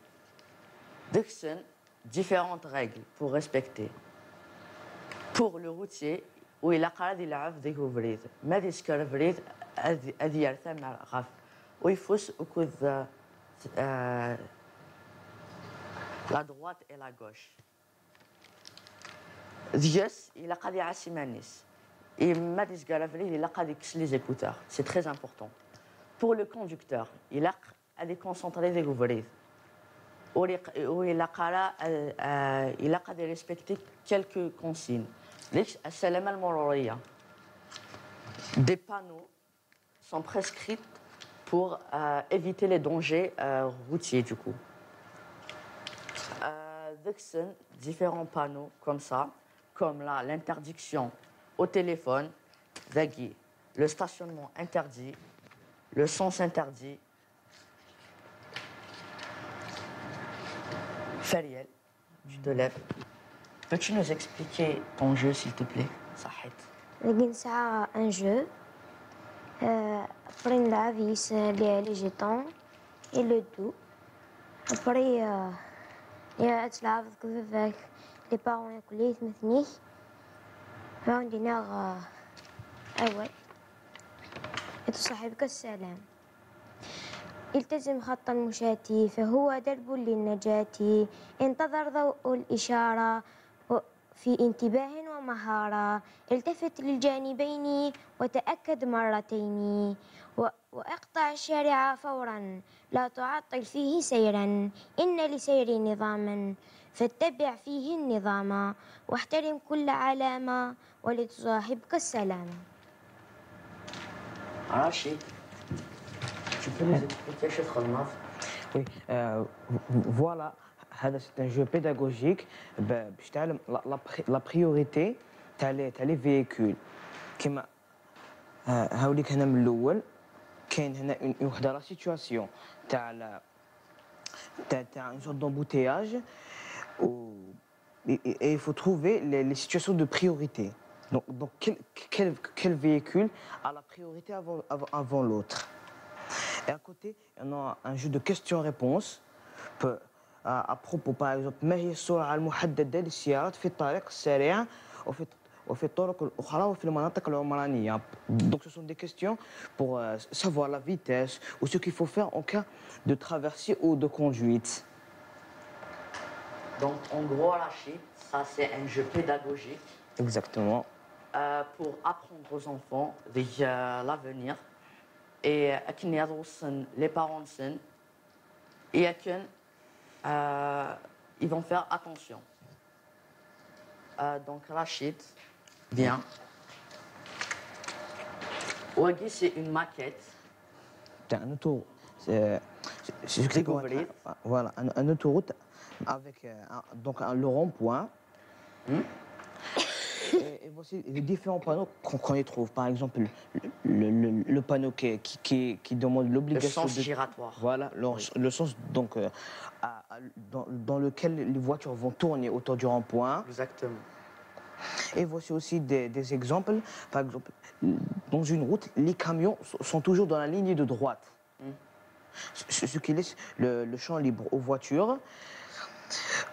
Deux différentes règles pour respecter. Pour le routier, où il a قاعد يلعب ذيك الفريد ما ديسك الفريد هذه يرثم غاف ويفوس وكذ la droite et la gauche. ديس il a قاعد يعسي مانيس et Madis Galaveli, il a les écouteurs. C'est très important. Pour le conducteur, il a des concentrés des ouvriers. Il a a respecter quelques consignes. Des panneaux sont prescrits pour euh, éviter les dangers euh, routiers du coup. Euh, différents panneaux comme ça, comme là l'interdiction au téléphone, le stationnement interdit, le sens interdit. Fariel, tu te lèves. Peux-tu nous expliquer ton jeu, s'il te plaît. C'est un jeu. Euh, après, la c'est les jetons et le tout. Après, euh, il a les parents et les فعندي ناغ أول. تصاحبك السلام التزم خط المشاة فهو درب للنجاة. انتظر ضوء الإشارة في انتباه ومهارة. التفت للجانبين وتأكد مرتين. و- وأقطع الشارع فورا. لا تعطل فيه سيرا. إن لسير نظاما فاتبع فيه النظام. واحترم كل علامة. ولتصاحبك السلامة Rachid, tu peux nous expliquer chez Kholmaf Oui, euh, vo- voilà, هذا c'est un jeu pédagogique. ب- باش تعلم la- la pri- la priorité تاع les تاع les véhicules كيما ها- هاوليك هنا من الأول. كاين هنا un un وحدة la situation تاع la- تاع تاع une sorte d'embouteillage و et et il faut trouver les, les situations de priorité. Donc, donc quel, quel, quel véhicule a la priorité avant, avant, avant l'autre Et à côté, on a un jeu de questions-réponses peu- à, à propos, par exemple, ما هي السرعة المحددة للسيارات في الطريق السريع وفي وفي الطرق الأخرى وفي المناطق العمرانية. Donc ce sont des questions pour euh, savoir la vitesse ou ce qu'il faut faire en cas de traversée ou de conduite. Donc, en gros, Rachid, ça c'est un jeu pédagogique Exactement. Euh, pour apprendre aux enfants de, euh, l'avenir. Et euh, أكن يدرسن les parents سن et أكن euh, ils vont faire attention. Euh, donc Rachid, bien. Wagi, c'est une maquette. C'est un autoroute. C'est c'est ce qui Découvrir. Voilà, un, un autoroute avec euh, un- donc un, le rond-point. Hmm. Et, et voici les différents panneaux qu'on y trouve. Par exemple, le, le- le- le panneau qui, qui, qui, demande Le l'obligation sens de giratoire. Voilà, le, le sens donc, euh, à- dans, dans lequel les voitures vont tourner autour du rond-point. Exactement. Et voici aussi des, des exemples. Par exemple, dans une route, les camions sont- toujours dans la ligne de droite. Mm. Ce, ce qui laisse le, le champ libre aux voitures.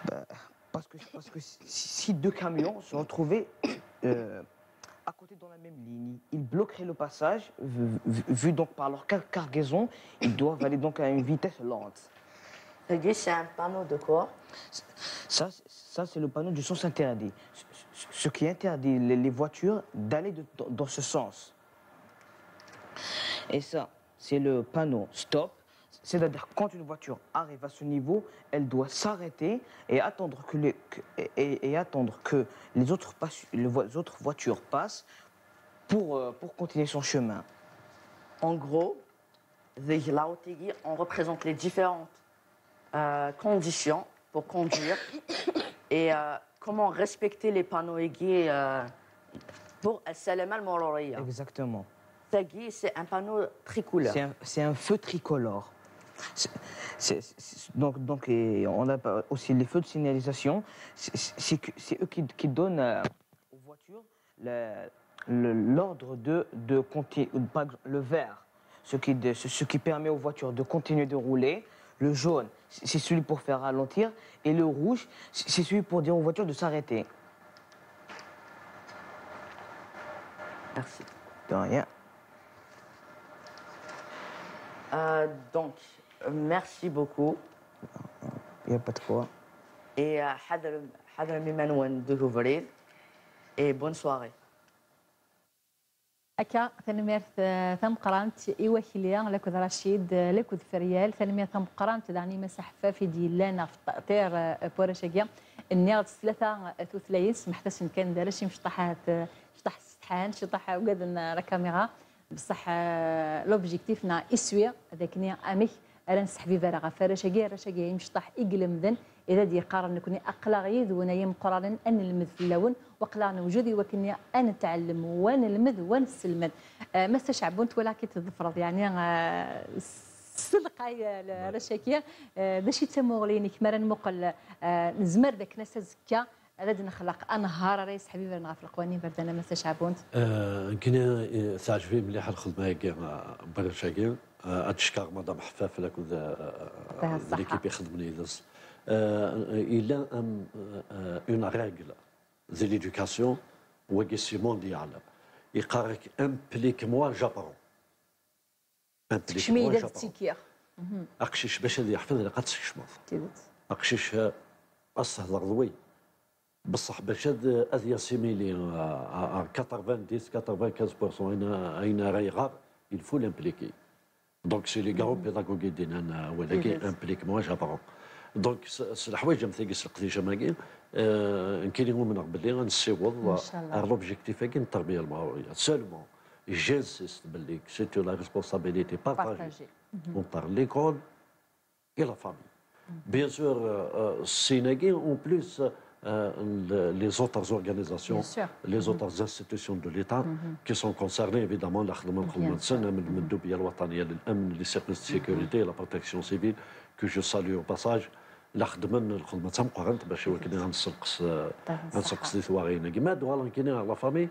Bah, parce, que, parce que si, deux camions se retrouvaient euh, à côté dans la même ligne, ils bloqueraient le passage. Vu, donc par leur car- cargaison, ils doivent aller donc à une vitesse lente. C'est un panneau de quoi? Ça, c'est- ça c'est le panneau du sens interdit. Ce, qui interdit les, les voitures d'aller dans ce sens. Et ça, c'est le panneau stop. C'est-à-dire quand une voiture arrive à ce niveau, elle doit s'arrêter et attendre que les, autres, voitures passent euh, pour, continuer son chemin. En gros, on représente les différentes euh, conditions pour conduire et euh, comment respecter les panneaux aiguilles pour Salam al Exactement. Tagui, c'est un panneau tricolore. C'est un feu tricolore. Donc, donc et on a aussi les feux de signalisation. C'est- eux qui, donnent euh, aux voitures l'ordre de, de continuer, le vert, ce qui, ce, qui permet aux voitures de continuer de rouler. Le jaune, c'est celui pour faire ralentir. Et le rouge, c'est celui pour dire aux voitures de s'arrêter. Merci. De rien. Euh, donc, merci beaucoup. Il n'y a pas de quoi. Et حضر حضر ممن découvrir. Et bonne soirée. أكا ثنميرت ثم قرانت إيوكيليا لكذ رشيد لكذ فريال ثنميرت ثم قرانت دعني مسح في ديلانا في التأطير بورشاكيا النيغ ثلاثة ثلاثين سمحت إن كان دارش مشطحات شطح ستحان شطح وقاد راه كاميرا بصح لوبجيكتيف نا أسوي هذاك ني اميك أنا نسحبي فارغه فرشاكي رشاكي مشطح اقلمذن إذا دي قارن نكوني اقلاغيد وأنا يم قران أن نلمذ في اللون وقلان وجودي وكني أنا نتعلم ونلمذ ونسلمذ آه ما استشعبونت ولا كي تظفرض يعني آه السلقاي رشاكيا آه باش يتسموغليني كما نمقل آه نزمر ذاك ناس زكا هذا نخلق أنهار. رئيس حبيبي نغفل قوانين بردنا ما استشعبونت كنا تعجبني مليح الخدمة هكا برشاكي اتشكر مدام حفاف لك الصحة. ليكيب يخدمني دس il a un, une règle de l'éducation وكيسي مونديال يقارك امبليك موا جابون امبليك موا التيكير اقشيش باش هذا يحفظ تشمط تيدت اقشيش أستهضر ضوي. بصح باش هذا هذا ياسيميلي 90 95% اين اين راهي غاب il faut l'impliquer. دونك سي لي كارو بيداغوغي ديالنا ولكن امبليكمون جابرون دونك الحوايج مثل سلقتي ماكين نكيليو من بلي غنسيوض على لوبجيكتيف كاين التربيه المغربيه سولمون جانسيست باللي c'est la responsabilité partagée entre l'école et la famille bien sûr السيناكي en plus les autres organisations, les autres institutions de l'État qui sont concernées évidemment l'خدمة الخدمة من الدوبية الوطنية للأمن les services de sécurité la protection civile que je salue au passage الخدمة الخدمة تمقرن باش كنا غنسقس غنسقس دي ثواغينا كيما دوال كاينين على فامي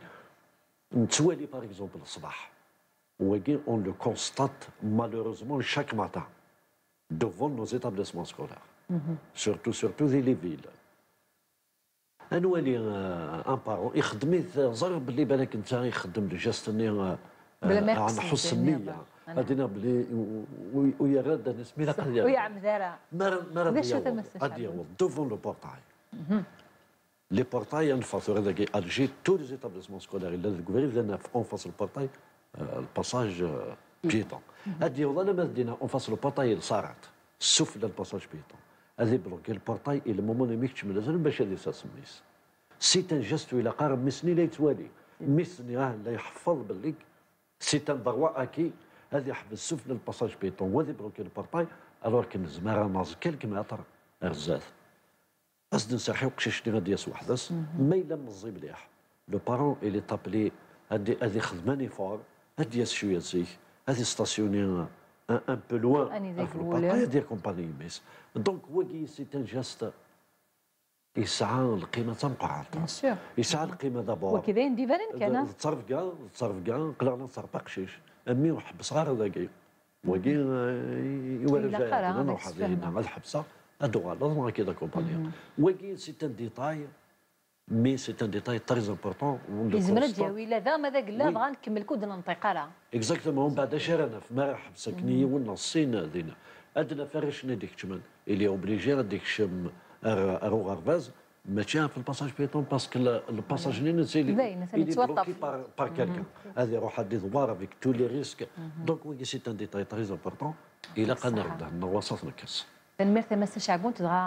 نتوالي باغ اكزومبل الصباح ولكن اون لو كونستات مالوروزمون شاك ماتان devant nos établissements scolaires surtout surtout les villes انوالي ان بارون يخدم زر باللي بالك انت يخدم الجاستني عن حسن النية. هذينا بلي ويا غادا نسمي لك ويا عم ذارا ما ما غادي دوفون لو بورتاي لي بورتاي انفاسور هذاك الجي تو لي زيتابليسمون سكولير الا الكوفيري لأن اون فاس البورتاي الباساج بيتون هذه والله ما دينا اون فاس البورتاي صارت السفلى الباساج بيتون هذه بلوكي البورتاي إلى مومون ما يكتمل لازم باش هذه سميس سي ان جيست إلى قارب مسني لا يتوالي. مسني راه لا يحفظ باللي. سي ان دروا اكي هذه يحفظ السفلى الباساج بيتون. وهذه بلوكي البورتاي. الوغ كان زمارة ناز كلك متر غزاث قصد نساحي وقشاش اللي غادي يسوى حدث ما الا مزي مليح لو بارون الي تابلي هذه هذه خدماني فور. هذه شوية زيك. هذه ستاسيوني un, peu loin. Il ديال كومباني ميس دونك وكي سي ان جاست يسعى القيمه تنقع يسعى القيمه دابور وكذا ديفالين كان تصرف كاع تصرف كاع قلعنا تصرف قشيش امي وحب صغار هذاك وكي يوري أنا وحد هنا الحبسه هادو غلط كذا كومباني وكي سي ان ديتاي مي سي ان ديتاي تري امبورطون الزمره ديالي لا ذا ماذا قلنا بغا نكمل كود راه اكزاكتومون من بعد شارنا في مرحب سكنيه ونصينا دينا ادنا فرش نديك تمن اللي اوبليجي غاديك شم رو غرفاز ماشي في الباساج بيتون باسكو الباساج نين سي اللي بلوكي بار كالكان هذه روح دي دوار افيك تو لي ريسك دونك وي سي ان ديتاي تري امبورطون إلى قلنا نرد وسط نكس تنمير تمس شعبون تدغى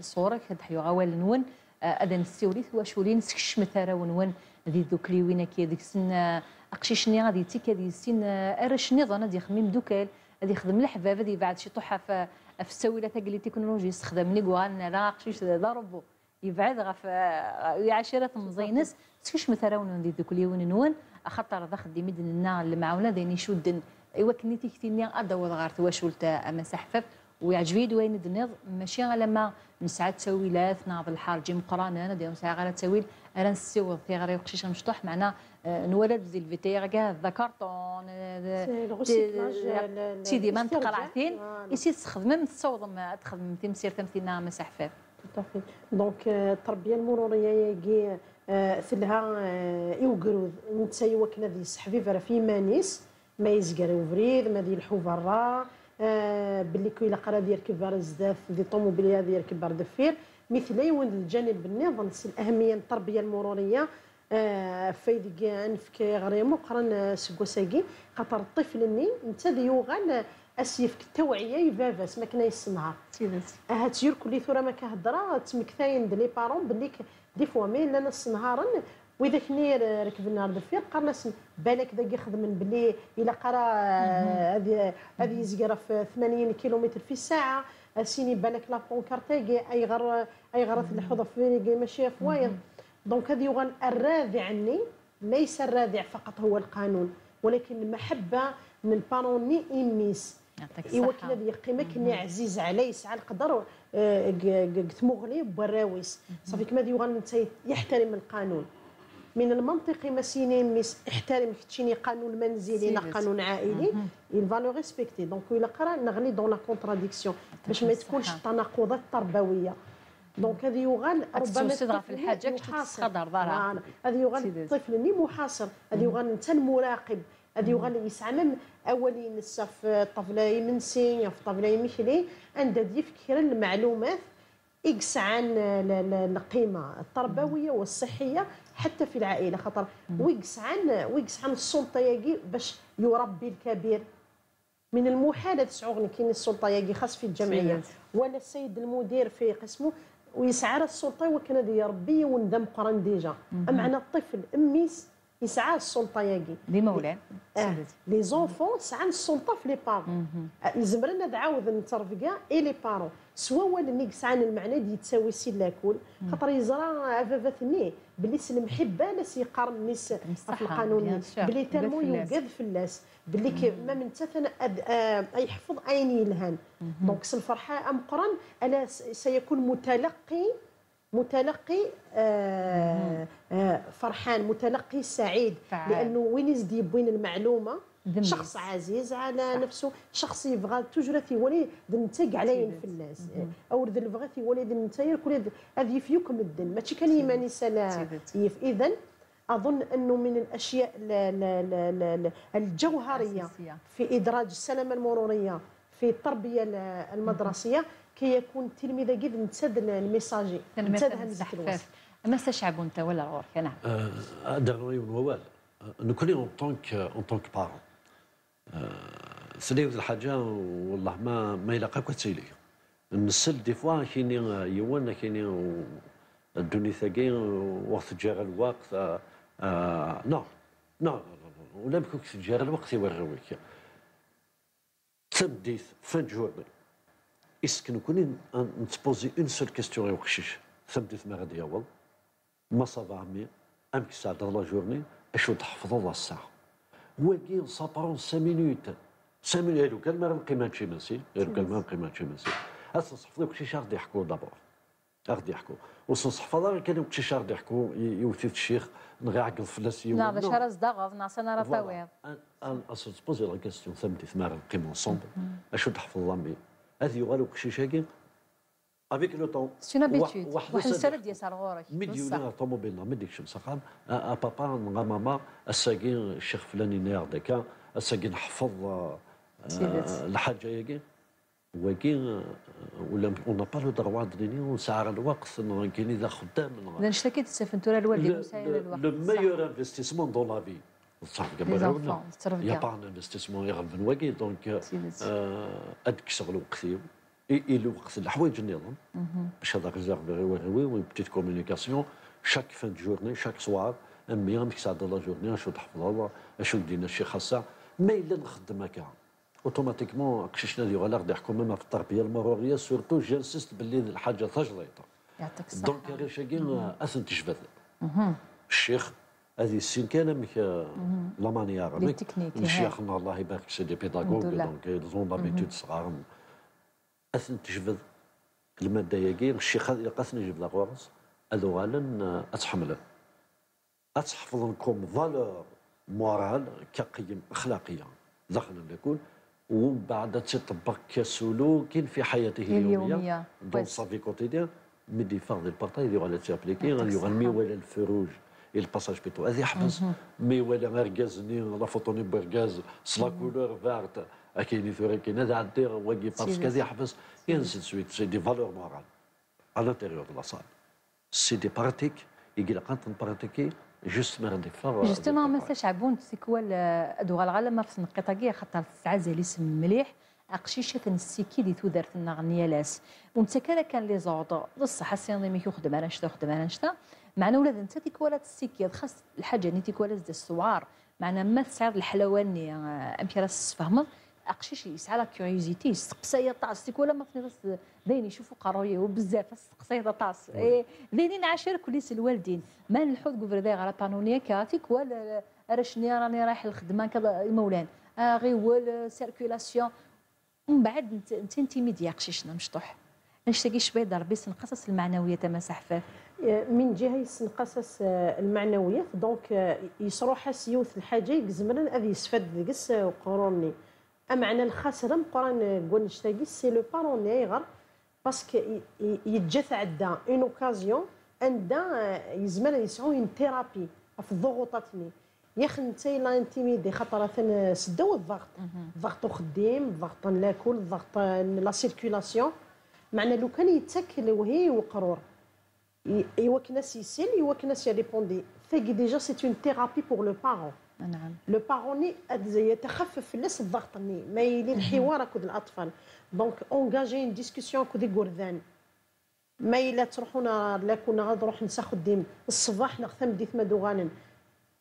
صورك تحيو غوال نون أذن السوريث وشولين سكش مثلا ونون ذي لي وين كي ديك سن اقشيشني غادي تي كادي سن أرش نظام غادي يخمم دوكال غادي يخدم الحباب غادي بعد شي طوحة في السويله تاع تكنولوجي يستخدم لي قوان لا قشيش ضربو يبعد غف عشيرة مزينس. سكش مثلا ونون ذي لي وين نون اخطر ذا خدي مدن النا المعاونه ديني شودن. إيوا كني تيكتيني ادور غارت واشولت اما سحفف ويعجبني دوين دنيض. ماشي على ما نسعى تسويلات ناض الحال جيم قرانا أنا ديال نسعى غير تسويل أنا نسيو في غير قشيش مشطوح معنا آه، نولد زي الفيتير كاع ذا كارطون سيدي ما نتقرعتين. يسي تخدم من تصوض تخدم تمسير تمثيلنا مسح فيه دونك التربيه المروريه يجي ثلها يوقرود نتا يوكنا ذي سحفي في مانيس ما يزقر وفريد ما دي الحو برا آه، باللي كي قرا ديال كبار الزداف دي طوموبيليا ديال كبار دفير. مثل يون الجانب النظام الأهمية التربيه المرورية. آه فايدك انفك غريمو قرن سكوساكي خاطر الطفل ني انت يوغال أسيفك التوعية يفافاس ما كنا يسمعها هاد تير كل ثورة ما كهضرا تمكثاين دي لي بارون باللي دي فوا مي لا نص نهارا وإذا كني ركبنا الدفير قرنا بالك ذاك يخدم باللي إلا قرا هذه هذه يزقر في 80 كيلومتر في الساعة. سيني بالك لا بونكارتي أي غر أي غرات الحوضه في ماشي فوايض دونك هذه يغن الرادع عني ليس الرادع فقط هو القانون ولكن المحبة من الباروني إميس إيوا كنا ذي قيمة كنا عزيز عليه يسعى القدر قلت مغلي براويس صافي كما دي يغن يحترم القانون. من المنطقي ما سينين ميس احترم كتشيني قانون منزلي لا قانون عائلي. Il va le respecter. دونك الا قرا نغني دون لا كونتراديكسيون باش ما تكونش التناقضات التربويه دونك هذه يغال ربما في الحاجة خضر ضرع هذه يغال الطفل اللي محاصر. هذه يغال انت المراقب. هذه يغال يسعى من أولين الصف الطفله يمنسي في الطفله يمشلي. عند يفكر المعلومات ال- ال- القيمه التربوية والصحية. حتى في العائلة خاطر ويقسعن ويقسعن السلطة ياكي باش يربي الكبير. من المحال تسعوغني كاين السلطة ياكي خاص في الجمعية. ولا السيد المدير في قسمه ويسعى السلطة وكان يربي وندم قران ديجا. معنا الطفل اميس يسعى السلطه ياكي دي مولان سيداتي. لي زونفون سعى السلطه في لي بارون يزمرنا تعاود نترفقا اي لي بارون سوا ولا يسعان المعنى دي تساوي سي لاكل خاطر يزرى عفافتني بلي المحبه لا سيقارن بصح، في القانون. بلي تالمو. يوقد فلاس بلي كي ما من تثنى يحفظ عيني الهان دونك الفرحه ام قرن الا سيكون متلقي متلقي آه آه فرحان متلقي سعيد. فعال. لأنه وين يزيد يبوين المعلومة؟ ذمي. شخص عزيز على نفسه. شخص يبغى توجور ثيولي دنتج عليه في الناس. أو ذا البغى ثيولي دنتاير كل هذه يفيوكم الدن ماشي كان يماني سلا اذا أظن أنه من الأشياء لا لا لا لا الجوهرية. في إدراج السلامة المرورية في التربية ال- المدرسية. كي يكون التلميذ قد نتسد الميساجي نتسد همزه الوصف. استحفاف ما استشعب أنت ولا غورك؟ نعم. دغني ونوال نكوني اون طونك اون طونك بارون. سلي الحاجة والله ما ما يلاقاك تسيلي نسل دي فوا كايني يوانا كايني الدنيا ثاقي وقت جار الوقت. نو نو ولا بكوك جار الوقت يوريوك تبديت فان اسكن كوني نتبوزي اون سول كيستيون يا وخشيش تبديت ما غادي ياول ما صافا عمي ام كي ساعه لا جورني اشو تحفظ الله الساعة واكي سابارون 5 مينوت 5 مينوت هادو كان ما نبقي ما نمشي منسي هادو كان ما نبقي ما نمشي منسي أصلا صحفظي شيء غادي يحكوا دابور غادي يحكوا وصن حفظا كانوا كل شيء غادي يحكوا يوتي الشيخ نغي عقل فلاس نعم باش راس دغف نعسنا راه فاويض ان اسو تبوزي لا كيستيون ثمتي ثمار نقيم انصومبل اشو تحفظ لامي هذه يغالو هاكي افيك لو طون سي اون ابيتود واحد السرد يسار غورك. ميدي بصح. ولا طوموبيل ما ديكش مسخان ا بابا ماما الساكين الشيخ فلاني نير ديكا. الساكين حفظ آه، سيداتي. الحاجة ياكي ولكن ولا اون با لو دروا دنيني ونسعر الوقت كاين إذا خدام إذا اشتكيت تسافنتو الوالدين مسايل الوقت. لو ميور انفستيسمون دون لا في. Les enfants, ترفقا. يا با ان انفستيسمون يغلب واكي دونك. ادك شغل وقتي اي وقت الحوايج النظام باش هذا ريزيرفي وي وي بتيت كومونيكاسيون شاك فان جورني شاك سوار امي ميك ساعه لا جورني اشو تحفظ الله اشو دينا شي خاصه ما الا نخدم هكا اوتوماتيكمون قششنا ديال غالا غادي يحكوا ميم في التربيه المروريه سورتو جانسيست باللي الحاجة تجريطه يعطيك الصحه دونك غير شاكين اثن تجبد الشيخ هذه السين كان مك لا مانيير. تكنيك، الشيخ الله يبارك سي دي بيداغوغ. دونك زون لابيتود صغار اثن تجبد المادة ياكي الشيخ قاثن يجيب لا غورس هذو غالا أتحمل. أتحفظ لكم فالور مورال كقيم أخلاقية. داخل الكل. ومن بعد تطبق كسلوك في حياته. اليومية. دون del partage il y aura les appliquer. Il y aura le ولا الفروج passage بيتو هذه يحفظ مي ولا مركزني لا فوتوني بركاز سلا كولور فارت اكيني ثوري كاين هذا عندي واقي باسكو هذا يحفظ ينزل سويت سي دي فالور مورال l'intérieur de la salle. C'est des pratiques, et qu'il a quand on pratique, justement des phares. جوستومون ما استشعبون سيكوال ادو غالغالا ما في نقطة خاطر تعزل اسم مليح اقشيشة السيكي دي تودرت النغنية لاس ومتكالة كان لي زوض بصح السين ديما يخدم أنا نشتا خدم أنا نشتا معنا ولاد أنت تيكوالات السيكي خاص الحاجة ني تيكوالات دي السوار معنا ما تسعر الحلواني امشي راس فهمت أقشيش يسعى لا كيوريوزيتي يستقصي طاس تيكولا ما في راس باين يشوفوا قرويه وبزاف استقصي طاس إيه ذينين عاشر كليس الوالدين. ما نلحو تقول فريدي على بانونيا كاتيك ولا رشني راني رايح الخدمه كذا مولان. آه غي ولا سيركيلاسيون ومن بعد انت انت انتيميديا قشيشنا مشطوح. نشتاقي شوية ضربي سنقصص المعنوية تما سحفاف من جهة يسنقصص المعنويات دونك آه، يصروح سيوث الحاجة يقزمرن اذ يسفد دقس وقروني امعنى الخاسر قران قول نشتاقي سي لو بارون يغر. باسكو يتجث عدا اون اوكازيون عندها آه، يزمر يسعو اون ثيرابي في الضغوطاتني ياخ نتاي لا انتيميدي خاطر سداو الضغط. ضغط خديم ضغط ناكل ضغط لا سيركيلاسيون معنى لو كان يتاكل وهي وقرور. يسيل يوك ناس يريبوندي ثاقي ديجا سي اون ثيرابي بور لو بارون نعم لو باروني يتخفف الناس الضغط ني ما يلي الحوار كود الاطفال دونك اونجاجي اون ديسكسيون كود غوردان ما الا تروحونا لا كنا غنروح نسا خديم الصباح نغتم ديت ما دوغانن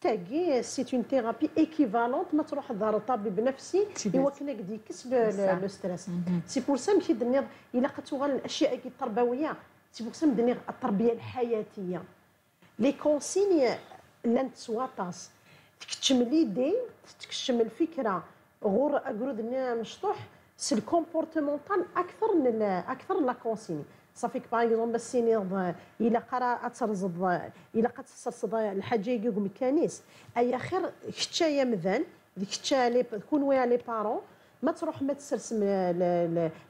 تاكي سي اون ثيرابي ايكيفالونت ما تروح دار طبيب بنفسي ايوا كنا قد يكس لو ستريس سي بور سا مشي دنيا الا قتوغال الاشياء التربويه سي بور سا دنيا التربيه الحياتيه لي كونسيني لأن تسواطاس تكتشم ليدي تكتشم الفكرة غور اقرو دنيا مشطوح سي الكومبورتمونتال أكثر من أكثر لا كونسيني صافيك باغ اكزومبل السينيض الا قرا اترزض الا قد تسرصد الحاجة يقوم ميكانيس اي خير كتشا يا مذان كتشا لي تكون ويا لي بارون ما تروح ما تسرسم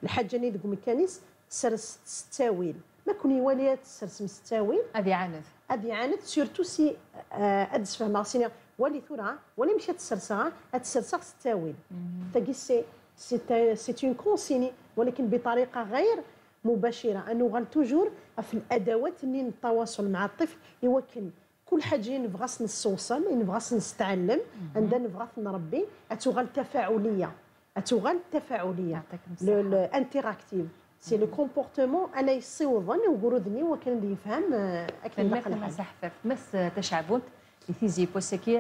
الحاجة ني ديك ميكانيس سرس ستاويل ما كون يوالي تسرسم هذه عانت. هذه عانت سورتو سي أدس فهمها. سيني ولي ثورة ولي مشات تسرسها تسرسها ستاويل تاكي سي سي اون كونسيني ولكن بطريقة غير مباشرة. انه غال توجور في الأدوات اللي التواصل مع الطفل. يوكل كل حاجة نبغاس نستوصل نبغاس نستعلم. عندنا نبغاس نربي. اتوغال تفاعلية. اتوغال تفاعلية. انتراكتيف سي لو كومبورتمون أنا يصيوضن وقولوا ذني وكان يفهم أكيد ما مسح مس تشعبون يثيزي بوسكي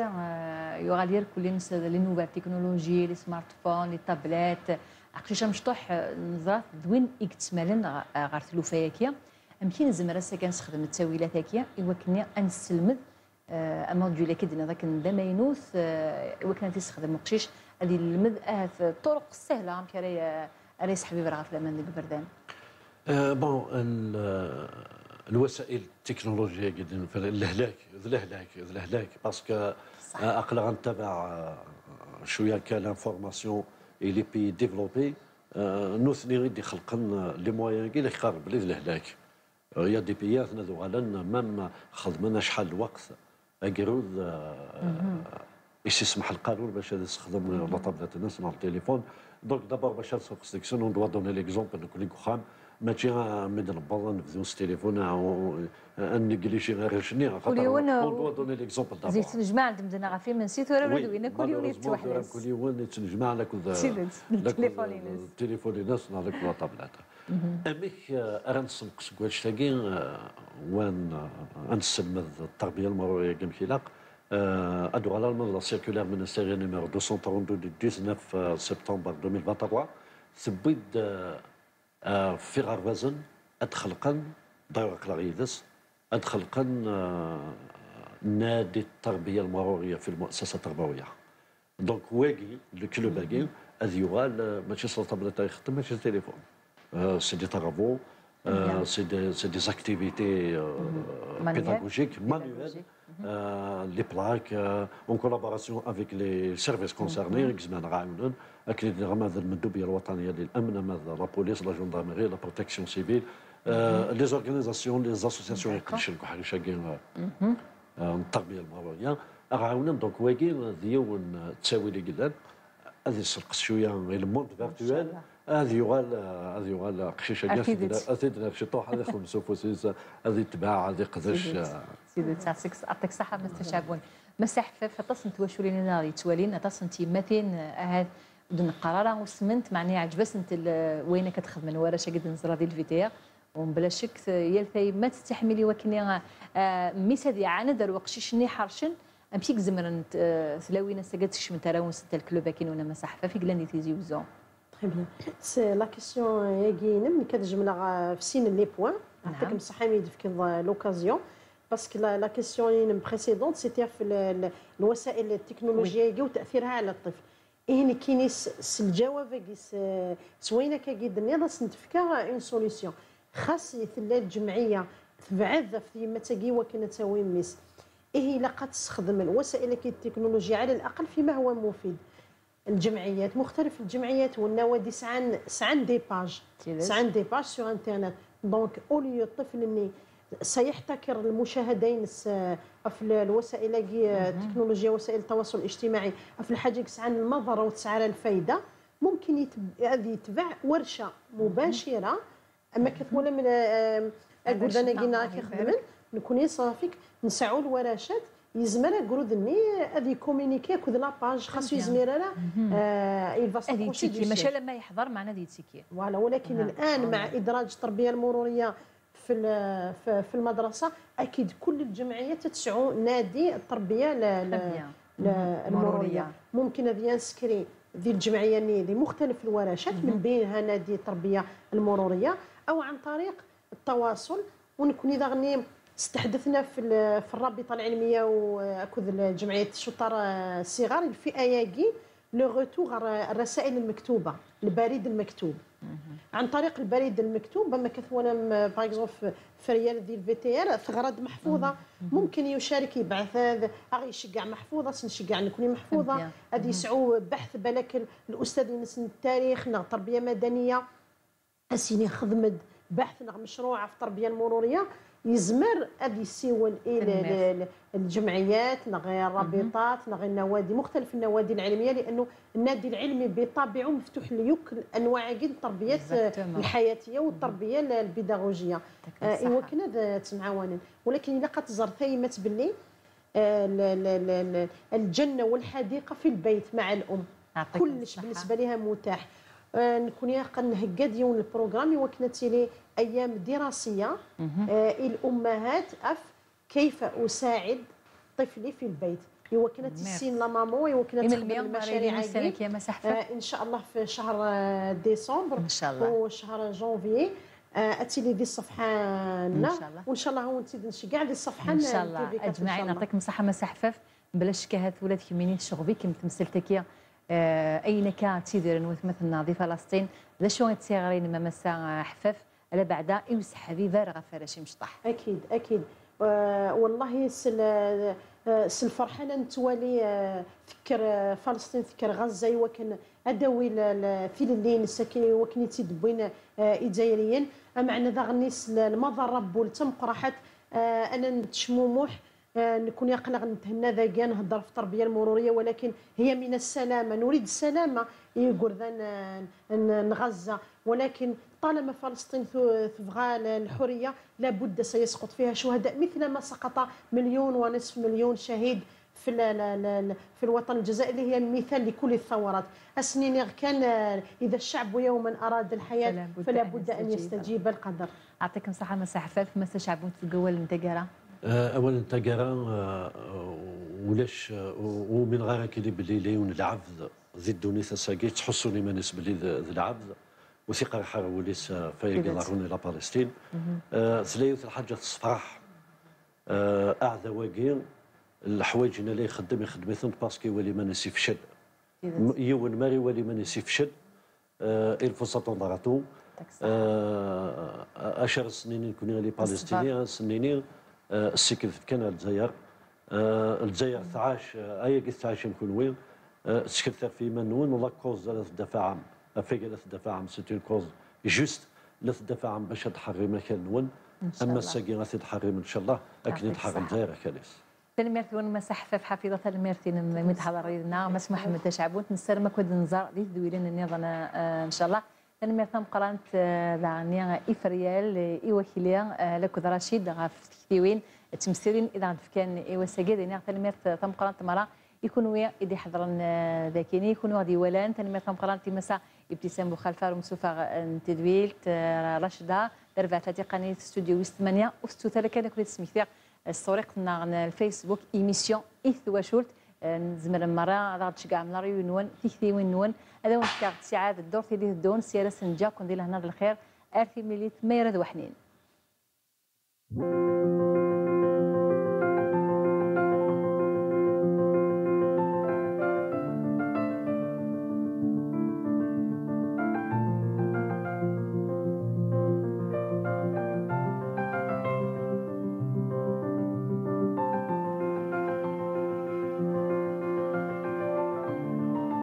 يغالير كل لي نوفال تكنولوجي لي سمارت فون لي تابلات عقيشه مشطوح نظرات دوين مالن غار تلوفاياكيا امكن نزمر اسا كنستخدم التاويلات هكيا ايوا كني انسلمد اما ديولا كدنا ذاك دمينوث ايوا كان تستخدم مقشيش هذه المذ الطرق السهله أمك راه يسحبي برا في الامان ديك البردان بون الوسائل التكنولوجية قد الهلاك الهلاك الهلاك باسكو أقل غنتابع شوية كان لانفورماسيون اي لي بي ديفلوبي نوثني غيدي خلقن لي مويان كي يقرب لي الهلاك يا دي بيات نادو غالن مام خدمنا شحال الوقت اكرود يسمح القانون باش تستخدم لا طابلات الناس مع التليفون. دونك دابور باش تسوق ستيكسيون اون دوا دوني ليكزومبل كل خام ماشي مد نبض نبذو التليفون نقليشي غير شني كل يوم دوا دوني ليكزومبل دابا زيت نجمع عندنا غافي من سيت ولا بدوينا كل يوم يتوحلس كل يوم نجمع لك التليفون التليفون الناس نهار لا طابلات اميك ارنس نقص كواش تاكي وان انسمد التربيه المروريه كمشيلاق ادو على لا سيركولار منستيريال نيميرو 232 du 19 سبتمبر 2023 ثبيد في غربازن ادخلقن دايره قلاغيدس ادخلقن نادي التربيه المروريه في المؤسسه التربويه دونك واقي الكلوب هاكي هذ يغال ماشي سلطه تاع يخدم ماشي تليفون c'est des travaux c'est des c'est des activités les plaques en collaboration avec les services concernés كزمان غاونن أكيد هذا المندوبيه الوطنيه للامن ماذا la police la gendarmerie la protection civile les organisations les associations يقلش لكم حاجة شاكين التربيه المروريه غاونن donc واكين ديون تساوي لي قلال هذه سرقس شوية الموند فيرتوال هذه يغال هذه يغال قشيشه كاع أكيد شي طوح هذه خمسة فوسيس هذه تباع هذه قداش سيدي تاسك يعطيك الصحه مستشعبون مسح في تصن تواشولين ناري توالين تصن تيمتين هاد دون قرارة وسمنت معني عجبس انت وين كتخدم من ورا شقد نزرا ديال الفيديو. وبلا شك يلثي ما تستحملي وكني ميس هذه عاند وقشي شني حرشن. امشيك زمرن ثلاوينا سقتش من تراون ست الكلوب كاين مسح في قلاني تيزي وزون. تري بيان سي لا كيسيون ياكي نم كتجمع في سين لي بوان نعطيك بصح ميد في لوكازيون باسكو لا كيسيون بريسيدونت سيتي في الوسائل التكنولوجيه وتاثيرها على الطفل إيه كيني الجواب سوينا كاكيد نيضا نتفكا اون سوليسيون خاص يثلا الجمعيه تبعث في ما تاكي وكنا تساوي ميس إيه إلا قد تستخدم الوسائل التكنولوجيا على الأقل فيما هو مفيد الجمعيات مختلف الجمعيات والنوادي سعان سعان دي باج سعان دي باج سور انترنت دونك اوليو الطفل اني سيحتكر المشاهدين في الوسائل التكنولوجيا وسائل التواصل الاجتماعي. في الحاجة عن المضره وتسعى الفائده ممكن يتبع يتبع ورشة مباشرة. أما كتولى من آه، أقول انا قلنا الله كي يبارك. خدمن نكون صافيك نسعوا الورشات. يزمر قرود ني هذه كومينيكي كود لاباج خاصو Très bien. يزمر أنا va هذه تسيكي. ماشي. لما يحضر معنا دي تسيكي. فوالا ولكن آه. الآن مع إدراج التربية المرورية في في في المدرسة. أكيد كل الجمعيات تسعوا نادي التربية المرورية. ممكن هذه ينسكري ذي الجمعية ني لمختلف الورشات من بينها نادي التربية المرورية أو عن طريق التواصل. ونكون إذا غني استحدثنا في في الرابطة العلمية واكد جمعية الشطار الصغار في اياكي لو روتور الرسائل المكتوبة البريد المكتوب. عن طريق البريد المكتوب اما كثوانا باغ اكزومبل في- في ريال ديال الفي تي ار ثغرات محفوظة. ممكن يشارك يبعث هذا أغي يشجع محفوظة سنشجع نكون محفوظة. هذه يسعوا بحث بالك الأستاذ ينسن التاريخ نغ تربية مدنية. اسيني خدمت بحث مشروع في التربيه المرورية. يزمر هذه يسيول إلى الجمعيات نغ الرابطات نغ النوادي مختلف النوادي العلمية لأنه النادي العلمي بطبعه مفتوح ليك انواع التربيه Exactement. الحياتية والتربية البيداغوجية. آه، إيوا كنا تمعاونن ولكن إلا قد زرت باللي آه، ال- ال- ال- ال- الجنة والحديقة في البيت مع الأم. كلش. بالنسبة لها متاح. آه، نكون يا قنهكا ديون البروغرام وكنت لي أيام دراسية. آه، الأمهات أف كيف أساعد طفلي في البيت؟ ميرسي. السين لا مامو الميوم المشاريع. السنة كيما سحفة آه، إن شاء الله في شهر آه، ديسمبر. إن شاء الله. وشهر جونفي آه، أتي لي دي الله. وإن شاء الله هو نزيد نشجع لي الصفحه إن شاء الله. أجمعين نعطيك مساحة مساح حفاف بلاش كهات ولاد كميني شغبي كم تمثلتك آه، اين كانت تيدير نوثمث ناضي فلسطين لا شو تسيغرين ما مسا حفاف على بعدا يوسح حبيب فارغه فراشي مشطح. أكيد أكيد. والله سل سل فرحانه نتوالي آه، فكر آه، فلسطين فكر غزة وكان ل- في الليل السكي وكني تدبوين إدزايريين معنا ذا غنيس المظر ربول تم قرحت آه، أنا نتشموموح نكون يقلق نتهنى ذا نهضر في التربية المرورية ولكن هي من السلامة. نريد السلامة يقول ذا نغزه ولكن طالما فلسطين تبغى الحرية لابد سيسقط فيها شهداء مثل ما سقط مليون ونصف مليون شهيد في ال- ال- ال- في الوطن الجزائري اللي هي مثال لكل الثورات. السنين كان آه، إذا الشعب يوما أراد الحياة فلا بد فلا أن بد أن يستجيب. القدر. يعطيكم الصحه مسا حفاف مسا شعبون تقول أنت قرا آه، اولا تاكارا ولاش آه، ومن غير كيلي بلي ليون العبد دوني ساكي تحسوني ما نسبة لي ذا العبد؟ وثيقة حار وليس فايق. لاغون إلى فلسطين. آه، سلايوت الحاجة تصفرح آه، اعذا واقين الحوايج اللي يخدم يخدميثن باسكو ولي ما نسي فشل يون ماري ولي ما نسي فشل tout آه، أشهر السنين كنا لي بالستينيين سنينين. آه، السكن كان الجزائر. الجزائر تعاش أي قد تعاش يمكن وين. سكنت في منون ولا كوز لا تدافع عام. أفيك لا تدافع اون كوز جوست لا تدافع عام باش تحرر مكان نون إن شاء أما. الساقي غادي تحرر إن شاء الله تحرر الصحة. الجزائر كاليس تلميرتي ون مسا حفاف حفيظة تلميرتي من حضر ريدنا مس محمد تشعبون تنسر ما كود نزار دي دويلين النظام إن شاء الله. تلميرتي مقرانت دعني إفريال ايوكيليا لكود رشيد غاف تكتيوين تمثيلين إذا كان إيوا ساقي. دينا تلميرت تمقرانت مرة يكونوا ويا إذا حضرن ذاكيني يكونوا غادي ولان تلميرت مقرانت مسا إبتسام بوخلفار ومسوفة تدويلت رشدة دربع تقنية استوديو ثمانية وستو ثلاثة كان كل سميثيق الصوريق الفيسبوك إيميسيون ايث وشولت نزمر المرة غاد تشقع من ريو نون تيكتي وين نون هذا وين كاع سعاد الدور في ديه الدون سيارة سنجا كون دي لهنا الخير أرثي مليت ميرد وحنين.